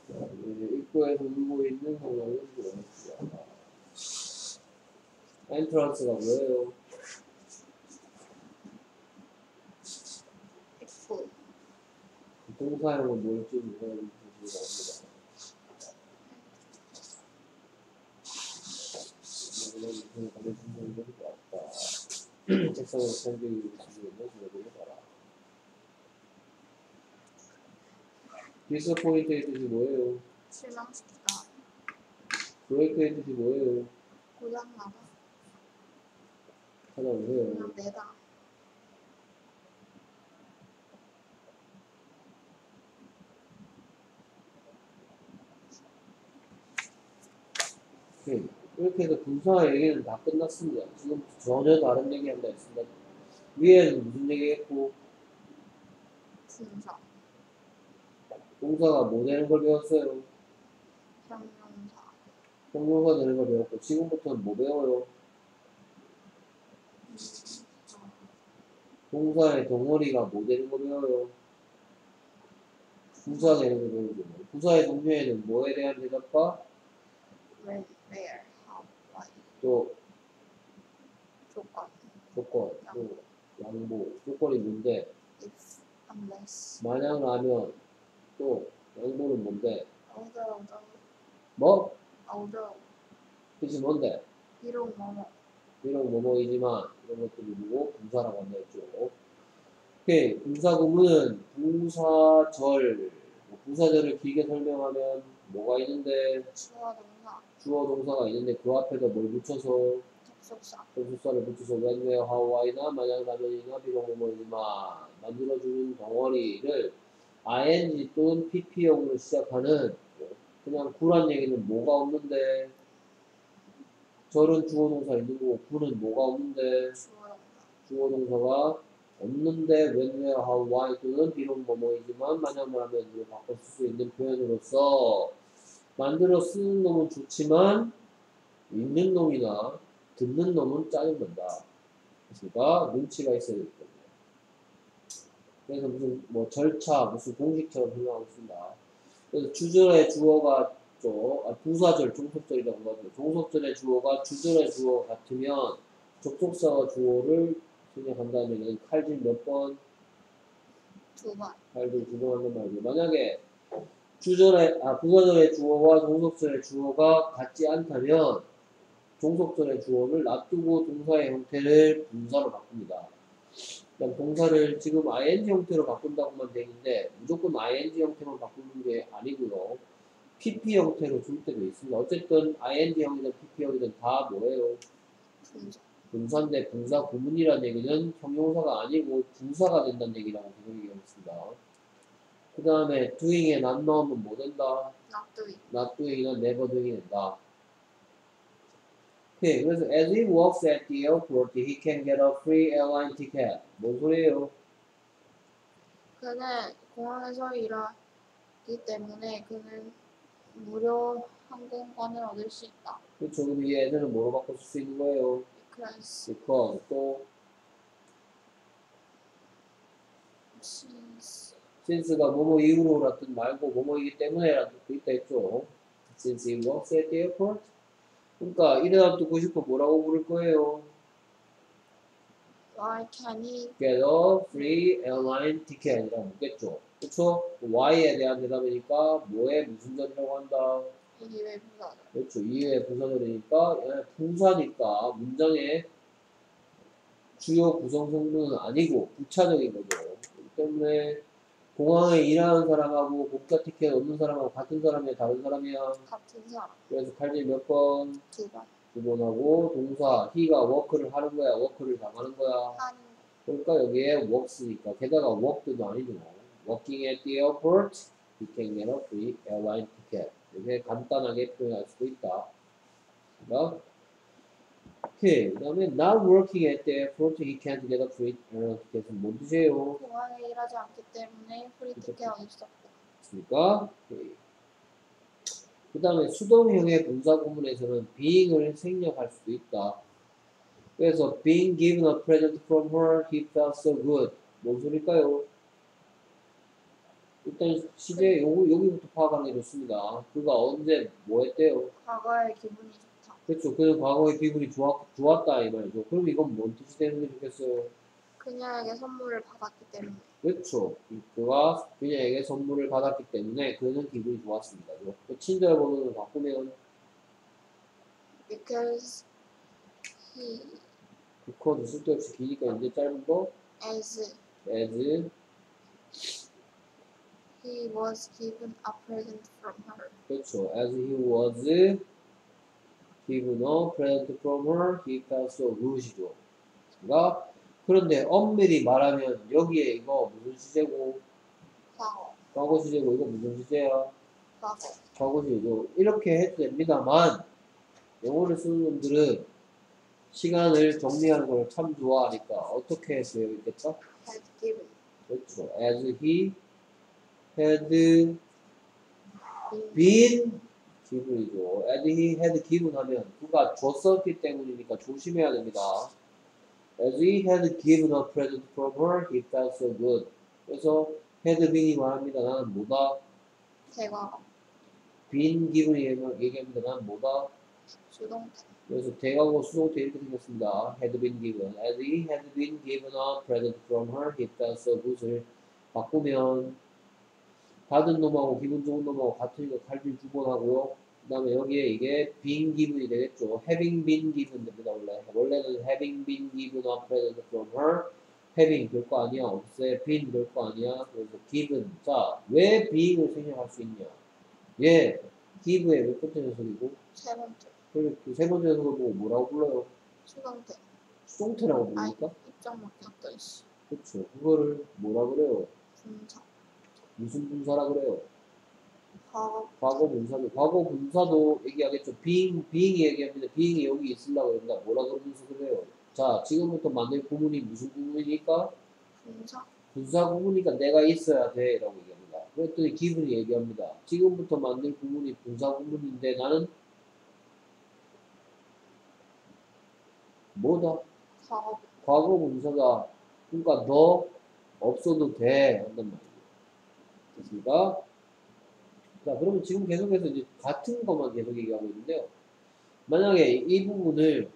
네, 입구에서 울고 있는 성령은 뭐였습니다. entrance가 뭐예요? 동사형은 뭘지 모르는 부분이 나옵니다. 가지고 있는 그대로 봐라. disappoint의 뜻이 뭐예요? 실망시키다. 브레이크의 뜻이 뭐예요? 고장나다. 찾아보세요. 그냥 내다. 네, 이렇게 해서 분사 얘기는 다 끝났습니다. 지금 전혀 다른 얘기 한다 했습니다. 위에는 무슨 얘기 했고 분사. 동사가 뭐 되는 걸 배웠어요? 형용사. 형용사 되는 걸 배웠고 지금부터는 뭐 배워요? 동사의 덩어리가 뭐 되는 걸 배워요? 부사 되는 걸 배우죠. 부사의 동료에는 뭐에 대한 대답과 When, where, how, why. 또 조건. 조건, 또 양보, 조건이 뭔데? If, unless. 만약 라면 또 양보는 뭔데? although, 뭐? although. 뜻이 뭔데? 비록 뭐뭐. 비록 뭐뭐이지만 이런 것들이 뭐고 분사라고 한다 했죠. 오케이 분사 구문은 부사절 뭐 부사절을 길게 설명하면 뭐가 있는데 주어. 주어 동사가 있는데 그 앞에다 뭘 붙여서 접속사. 접속사를 붙여서 why나 만약라면이나 비록 뭐뭐이지만 만들어주는 덩어리를 ing 또는 pp형으로 시작하는 그냥 구란 얘기는 뭐가 없는데 절은 주어 동사 있는 거고 구는 뭐가 없는데 주어 동사. 주어 동사가 없는데 how, why 또는 비록 뭐뭐이지만 만약라면으로 바꿔 쓸 수 있는 표현으로서 만들어 쓰는 놈은 좋지만 읽는 놈이나 듣는 놈은 짜증난다. 그러니까 눈치가 있어야 되기 때문에. 그래서 무슨 뭐 절차, 무슨 공식처럼 설명하고 있습니다. 그래서 주절의 주어가 저 아, 부사절, 종속절이라고 하거든요. 종속절의 주어가 주절의 주어 같으면 접속사와 주어를 생략한다면 칼질 몇 번, 두 번. 칼질 두 번 한단 말이죠. 만약에 주절의 아 부사절의 주어와 종속절의 주어가 같지 않다면 종속절의 주어를 놔두고 동사의 형태를 분사로 바꿉니다. 그다음 동사를 지금 ing 형태로 바꾼다고만 되는데 무조건 ing 형태만 바꾸는 게 아니고요. pp 형태로 줄 때도 있습니다. 어쨌든 ing형이든 pp형이든 다 뭐예요? 분사. 분사인데 분사 구문이라는 얘기는 형용사가 아니고 부사가 된다는 얘기라고 계속 얘기하겠습니다. 그 다음에 doing에 not 넣으면 뭐 된다? not doing. not doing이나 never doing이 된다. 오케이, 그래서 as he works at the airport, he can get a free airline ticket. 뭔 소리예요? 그는 공항에서 일하기 때문에 그는 무료 항공권을 얻을 수 있다. 그렇죠. 그럼 이 애들은 뭐로 바꿔 쓸 수 있는 거예요? Because because 또 since since가 뭐뭐 이후로라 뜻 말고 뭐뭐이기 때문에라는 뜻도 있다 했죠. since he works at the airport. 그러니까 이 대답 듣고 싶어 뭐라고 부를 거예요? why can he get a free airline ticket이라고 묻겠죠. 그렇죠? why에 대한 대답이니까 뭐에 무슨 전이라고 한다. 이외 부사를 그렇죠. 이에 부사절이니까 얘 부사니까 문장의 주요 구성 성분은 아니고 부차적인 거죠. 그렇기 때문에 공항에 일하는 사람하고 공짜 티켓 얻는 사람하고 같은 사람이야 다른 사람이야 같은 사람 그래서 칼질 몇 번? 두 번. 두 번 하고 동사 he가 work를 하는 거야 work를 당하는 거야 하는 거. 그러니까 여기에 works니까 게다가 work도 아니죠 working at the airport he can get a free airline ticket 이렇게 간단하게 표현할 수도 있다 그러니까 그 다음에 not working at the airport he can't get a free airline ticket은 뭔 뜻이에요? 공항에 일하지 않기 때문에 free 티켓. 있습니까? 그 다음에 수동형의 분사 구문에서는 being을 생략할 수도 있다. 그래서 being given a present from her, he felt so good. 뭔 소릴까요? 일단 시제 요, 여기부터 파악하는 게 좋습니다. 그가 언제 뭐 했대요? 과거의 기분이. 그렇죠. 그는 과거의 기분이 좋았, 좋았다 이 말이죠. 그럼 이건 뭔 뜻이 되는 게 좋겠어요? 그녀에게 선물을 받았기 때문에. 그렇죠. 그가 그녀에게 선물을 받았기 때문에 그는 기분이 좋았습니다. 그 친절 번호를 바꾸면 Because he 그 코드 쓸데없이 기니까 이제 짧은 거 as as he was given a present from her. 그렇죠. as he was from her he felt so good이죠. 그러니까 그런데 엄밀히 말하면 여기에 이거 무슨 시제고 과거. 과거 시제고 이거 무슨 시제야? 과거. 과거 시제죠. 이렇게 해도 됩니다만 영어를 쓰는 놈들은 시간을 정리하는 걸 참 좋아하니까 어떻게 되어 있겠죠? had given. 그렇죠. as he had been given이죠. as he had given 하면 그가 줬었기 때문이니까 조심해야 됩니다. as he had given a present from her, he felt so good. 그래서 had been이 말합니다. 나는 뭐다? 대과거. been given이 얘기합니다. 나는 뭐다? 수동태. 그래서 대가고 수동태 이렇게 생겼습니다. had been given. As he had been given a present from her, he felt so good을 바꾸면 받은 놈하고 기분 좋은 놈하고 같으니까 칼질 두번 하고요. 그 다음에 여기에 이게 being given이 되겠죠. having been given 됩니다. 원래. 원래는 having been given a present from her. having 별거 아니야. 없애. been 별거 아니야. 그래서 given. 자, 왜 being을 생략할 수 있냐? 예. give의 몇 번째 녀석이고 세 번째. 그리고 그세 번째 녀석을 보고 뭐라고 불러요? 수동태. 수동태라고 부르니까? 입장밖에 없던 시. 그렇죠. 그거를 뭐라 그래요? 분사. 무슨 분사라 그래요? 과거. 과거 분사도 과거 분사도 얘기하겠죠. being being이 얘기합니다. being이 여기 있으려고 합니다. 뭐라 그러면서 그래요? 자, 지금부터 만들 구문이 무슨 구문이니까? 분사. 분사 구문이니까 내가 있어야 돼라고 얘기합니다. 그랬더니 기분이 얘기합니다. 지금부터 만들 구문이 분사 구문인데 나는 뭐다? 과거. 과거 분사가 그러니까 너 없어도 돼 한단 말이에요. 됐습니까? 자 그러면 지금 계속해서 이제 같은 것만 계속 얘기하고 있는데요. 만약에 이 부분을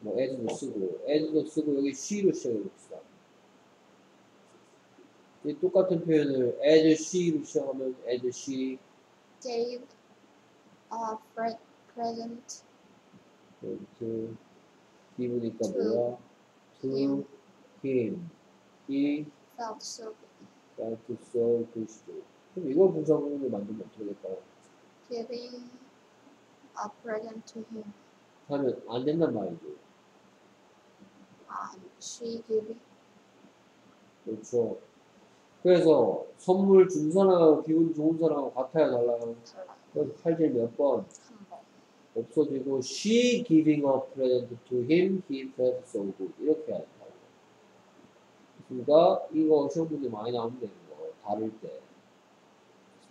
뭐 as도 쓰고 as도 쓰고 여기 she로 시작해 봅시다. 이 똑같은 표현을 as she로 시작하면 as she gave a pre- present to 기분이니까 뭐야? to him. him. he felt so good. felt so good. 그럼 이걸 분사구문을 만들면 어떻게 될까요? giving a present to him. 하면 안 된단 말이죠. and she giving 그렇죠. 그래서 선물 준 사람하고 기분 좋은 사람하고 같아야 달라요. 그래서 칼질 몇 번. 없어지고 she giving a present to him, he felt so good. 이렇게 해야 된다고. 그러니까 이거 시험 문제 많이 나오는데 이거 다룰 때.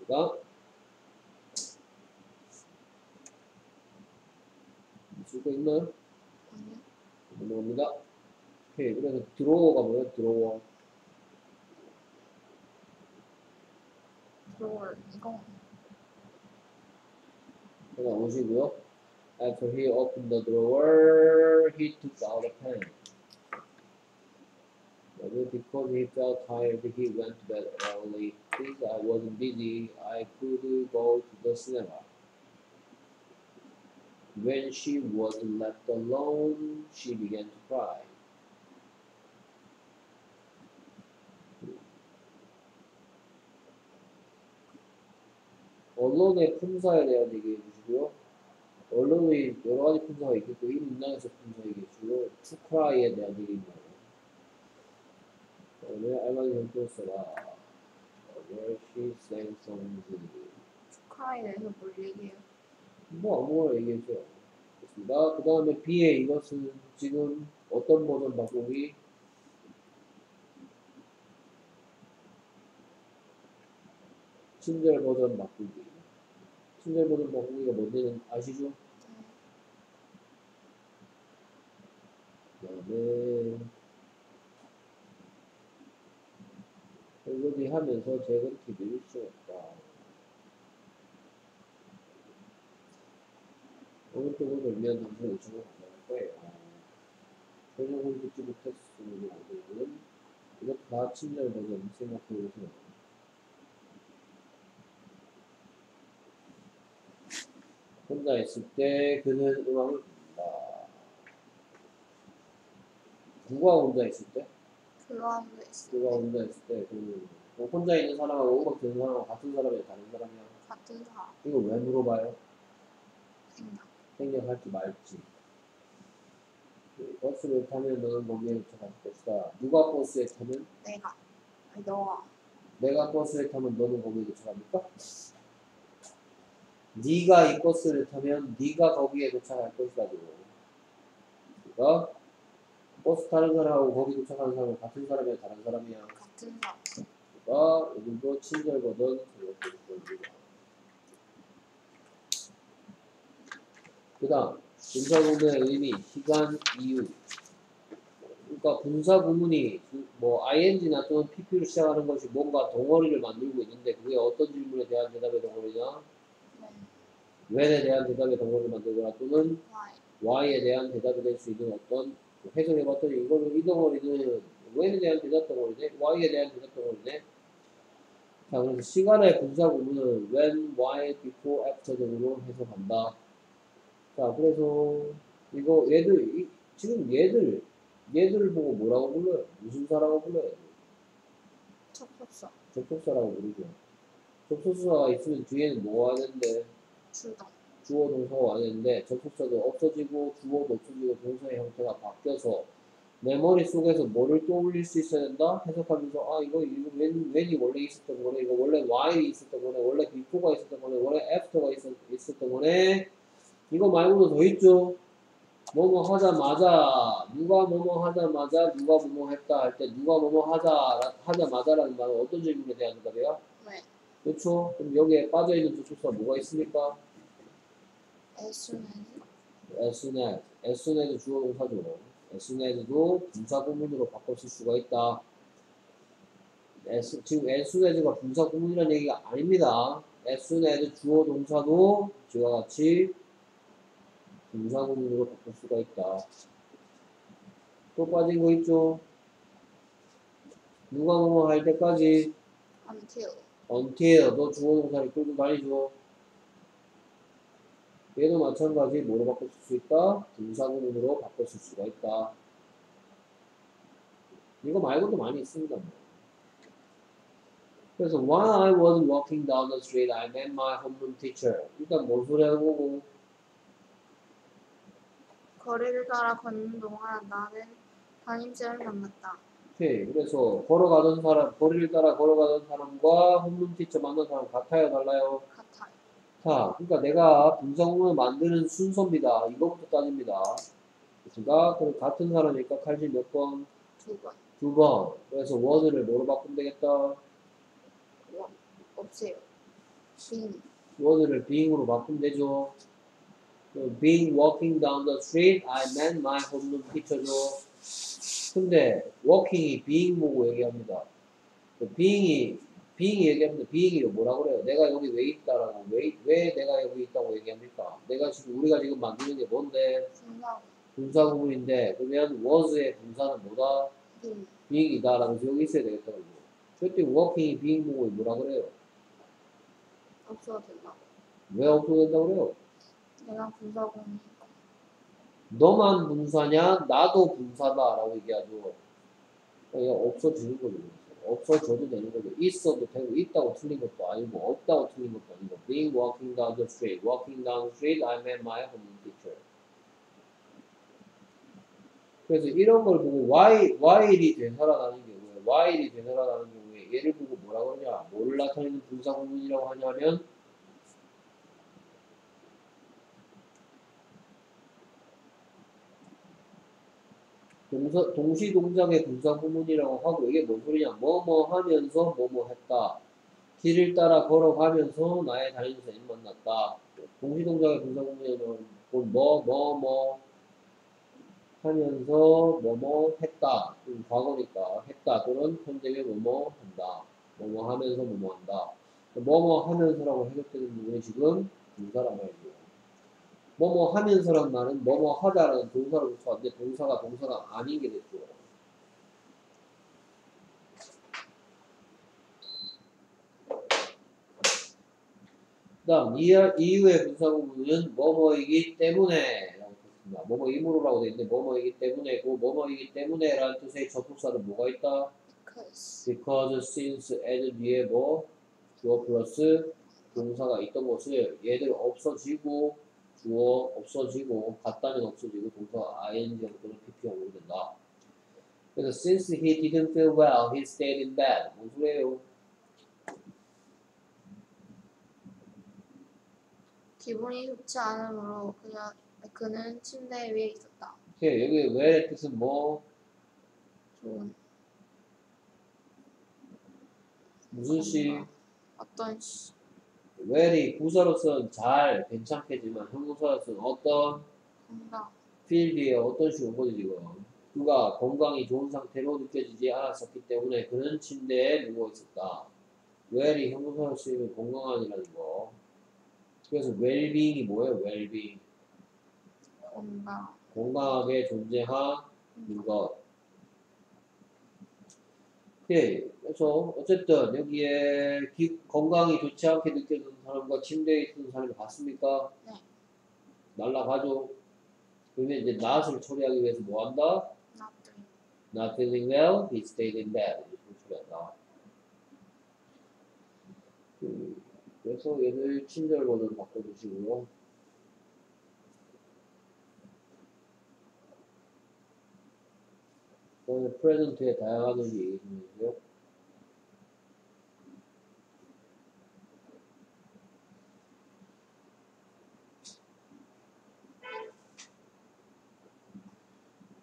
그러니까 쓸거 있나요? 아니요. 넘어갑니다. 오케이. 그래서 드로워가 뭐예요? 드로워. drawer. 이거 제가 오시고요. After he opened the drawer, he took out a pen. But because he felt tired, he went to bed early. Since I wasn't busy, I could go to the cinema. When she was left alone, she began to cry. 언론의 품사에 대한 얘기해 주시고요. 언론의 여러 가지 품사가 있겠고, 이 문장에서 품사 얘기해 to cry에 대한 얘기입니다. 오늘 where she sang songs 크라이 내서 뭘 얘기해요? 뭐 아무거나 얘기해줘요. 됐습니다. 그 다음에 B의 이것은 지금 어떤 버전 바꾸기? 친절 버전 바꾸기. 친절 버전 바꾸기가 뭔지는 아시죠? 그 다음에 설거지 하면서 재건 TV를 씌웠다. 오른쪽으로 돌면 당신 우측으로 가져갈 거예요. 전용을 듣지 못했으면 오늘은 이것도 다 친절 버전 생각해보세요. 혼자 있을 때 그는 음악을 듣는다. 누가 혼자 있을 때? 그거 한번 있어. 누가 혼자 있을 때, 그, 뭐 혼자 있는 사람하고 음악 듣는 사람하고 같은 사람이야, 다른 사람이야? 같은 사람 이거 왜 물어봐요? 생각. 생략할지 말지. 그 버스를 타면 너는 거기에 도착할 것이다. 누가 버스에 타면? 내가. 아니 너가. 내가 버스에 타면 너는 거기에 도착합니까? 네가 이 버스를 타면 네가 거기에 도착할 것이다. 그러니까 버스 타는 사람하고 거기 도착하는 사람은 같은 사람이야, 다른 사람이야. 같은 사람. 그러니까 여기도 친절거든 그 다음 분사구문의 의미, 시간, 이유 그러니까 분사 구문이 뭐 ing나 또는 pp로 시작하는 것이 뭔가 덩어리를 만들고 있는데 그게 어떤 질문에 대한 대답의 덩어리냐 네. when에 대한 대답의 덩어리를 만들거나 또는 Why? why에 대한 대답이 될 수 있는 어떤 해석해봤더니 이거는 이 덩어리는 when에 대한 대답 덩어리네 why에 대한 대답 덩어리네 자 그래서 시간의 분사 구문은 when, why, before, after 등으로 해석한다 자 그래서 이거 얘들 이- 지금 얘들 얘들을 보고 뭐라고 불러요? 무슨 사라고 불러요? 접속사. 접속사라고 부르죠 접속사가 있으면 뒤에는 뭐가 되는데 주동. 주어 동사가 되는데 접속사도 없어지고 주어도 없어지고 동사의 형태가 바뀌어서 내 머릿속에서 뭐를 떠올릴 수 있어야 된다? 해석하면서 아 이거 이거 when, when이 원래 있었던 거네 이거 원래 while이 있었던 거네 원래 before가 있었던 거네 원래 after가 있었, 있었던 거네 이거 말고도 더 있죠 뭐뭐 하자마자 누가 뭐뭐 하자마자 누가 뭐뭐 했다 할 때 누가 뭐뭐 하자 하자마자라는 말은 어떤 질문에 대한 대답이야? 왜? 그렇죠? 그럼 여기에 빠져있는 접속사 뭐가 있습니까? As soon as. as soon as, as soon as 주어 동사죠. as soon as도 분사 구문으로 바꿔 쓸 수가 있다. as, 지금 as soon as가 분사 구문이라는 얘기가 아닙니다. as soon as 주어 동사도 지와 같이 분사 구문으로 바꿀 수가 있다. 또 빠진 거 있죠? 누가 뭐뭐 할 때까지 until. until 너 주어 동사를 끌고 다니죠. 얘도 마찬가지 뭐로 바꿔 쓸 수 있다? 분사구문으로 바꿔 쓸 수가 있다. 이거 말고도 많이 있습니다. 뭐. 그래서 while I was walking down the street, I met my homeroom teacher. 일단 뭔 소리 하는 거고 거리를 따라 걷는 동안 나는 담임쌤을 만났다. 오케이. 그래서 걸어가던 사람, 거리를 따라 걸어가던 사람과 홈룸 티처 만난 사람 같아요, 달라요? 자, 그러니까 내가 분사구문을 만드는 순서입니다. 이거부터 따집니다. 그러니까 그 같은 사람이니까 칼질 몇 번? 두 번. 두 번. 그래서 was를 뭐로 바꾸면 되겠다? 원. 없어요. being. was를 being으로 바꾸면 되죠. 그 being walking down the street, I met my homeroom teacher죠. 근데 walking이 being 보고 얘기합니다. 그 being이 being이 얘기합니다. being이 뭐라 그래요? 내가 여기 왜 있다라고 왜, 왜 내가 여기 있다고 얘기합니까? 내가 지금 우리가 지금 만드는 게 뭔데? 분사고. 분사 구문인데 그러면 was의 분사는 뭐다? being. being이다라면서 여기 있어야 되겠다고. 절대 walking이 being 보고 뭐라 그래요? 없어도 된다. 왜 없어도 된다고 그래요? 내가 분사고니까. 너만 분사냐? 나도 분사다라고 얘기하죠. 그러니까 없어지는 거죠. 없어져도 되는 거죠. 있어도 되고 있다고 틀린 것도 아니고 없다고 틀린 것도 아니고 being walking down the street, walking down the street, I met my home teacher. 그래서 이런 걸 보고 why, while이 되살아나는 경우에 while이 되살아나는 경우에 얘를 보고 뭐라 그러냐 뭐를 나타내는 분사 구문이라고 하냐면 동사, 동시 동작의 분사 구문이라고 하고 이게 뭔 소리냐? 뭐뭐 하면서 뭐뭐 했다. 길을 따라 걸어가면서 나의 담임 선생님 만났다. 동시 동작의 분사 구문이면 뭐뭐 뭐 하면서 뭐뭐 했다. 음, 과거니까 했다 또는 현재의 뭐뭐 한다. 뭐뭐 하면서 뭐뭐 한다. 뭐뭐 하면서라고 해석되는 부분이 지금 분사란 말이에요 뭐뭐 하면서란 말은 뭐뭐 하다라는 동사를 붙였는데 동사가 동사가 아닌 게 됐죠. 그 다음 이후의 분사 부분은 뭐뭐이기 때문에 라고 했습니다. 뭐뭐 이므로라고 되어 있는데 뭐뭐이기 때문에고 뭐뭐이기 때문에 라는 뜻의 접속사는 뭐가 있다? Because because, since, as 뒤에 뭐 주어 플러스 동사가 있던 것을 얘들 없어지고 주어 없어지고 같다면 없어지고 동사 ing 또는 pp형으로 된다. 그래서 since he didn't feel well, he stayed in bed. 뭔 소리예요? 기분이 좋지 않으므로 그냥 그는 침대 위에 있었다. 오케이, 여기 well의 뜻은 뭐 좋은 무슨 시? 어떤 시 well이 부사로서는 잘 괜찮겠지만 형용사로서는 어떤 건강 필드에 어떤 식으로 거지 지금 그가 건강이 좋은 상태로 느껴지지 않았었기 때문에 그는 침대에 누워 있었다. well이 형용사로 쓰이면 건강한이라는 거. 그래서 well-being이 뭐예요? well-being. 건강 건강하게 존재하는 것. 예, 그래서 어쨌든 여기에 기- 건강이 좋지 않게 느껴지는 사람과 침대에 있는 사람이 같습니까? 네. 날라가죠. 그러면 이제 낫을 처리하기 위해서 뭐 한다? not feeling well, he stayed in bed. 이렇게. 음, 그래서 얘를 친절 버전 바꿔주시고요. 그다음에 present의 다양한 의미 얘기 좀 해주세요.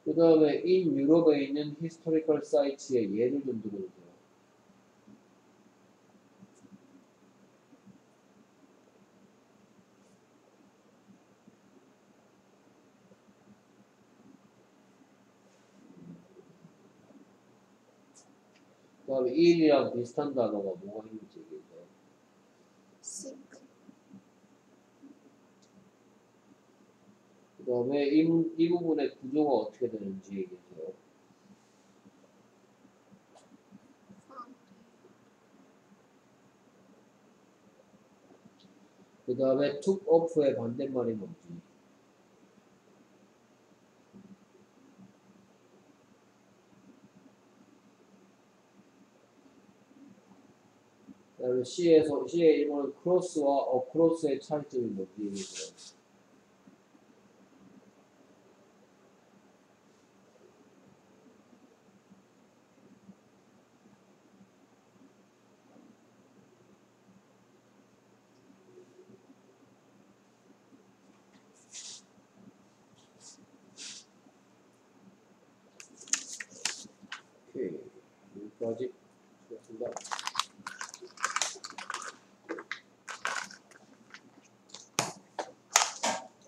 그 다음에 in 유럽에 있는 historical site의 예를 좀 들어주세요. 다음에 in이랑 비슷한 단어가 뭐가 있는지 얘기해주세요. sick 그 다음에 이, 부- 이 부분의 구조가 어떻게 되는지 얘기해주세요. found 그 다음에 took off의 반대말이 뭔지. 다음에 C에서, C의 일본은 크로스와 어크로스의 차이점이. 여기까지.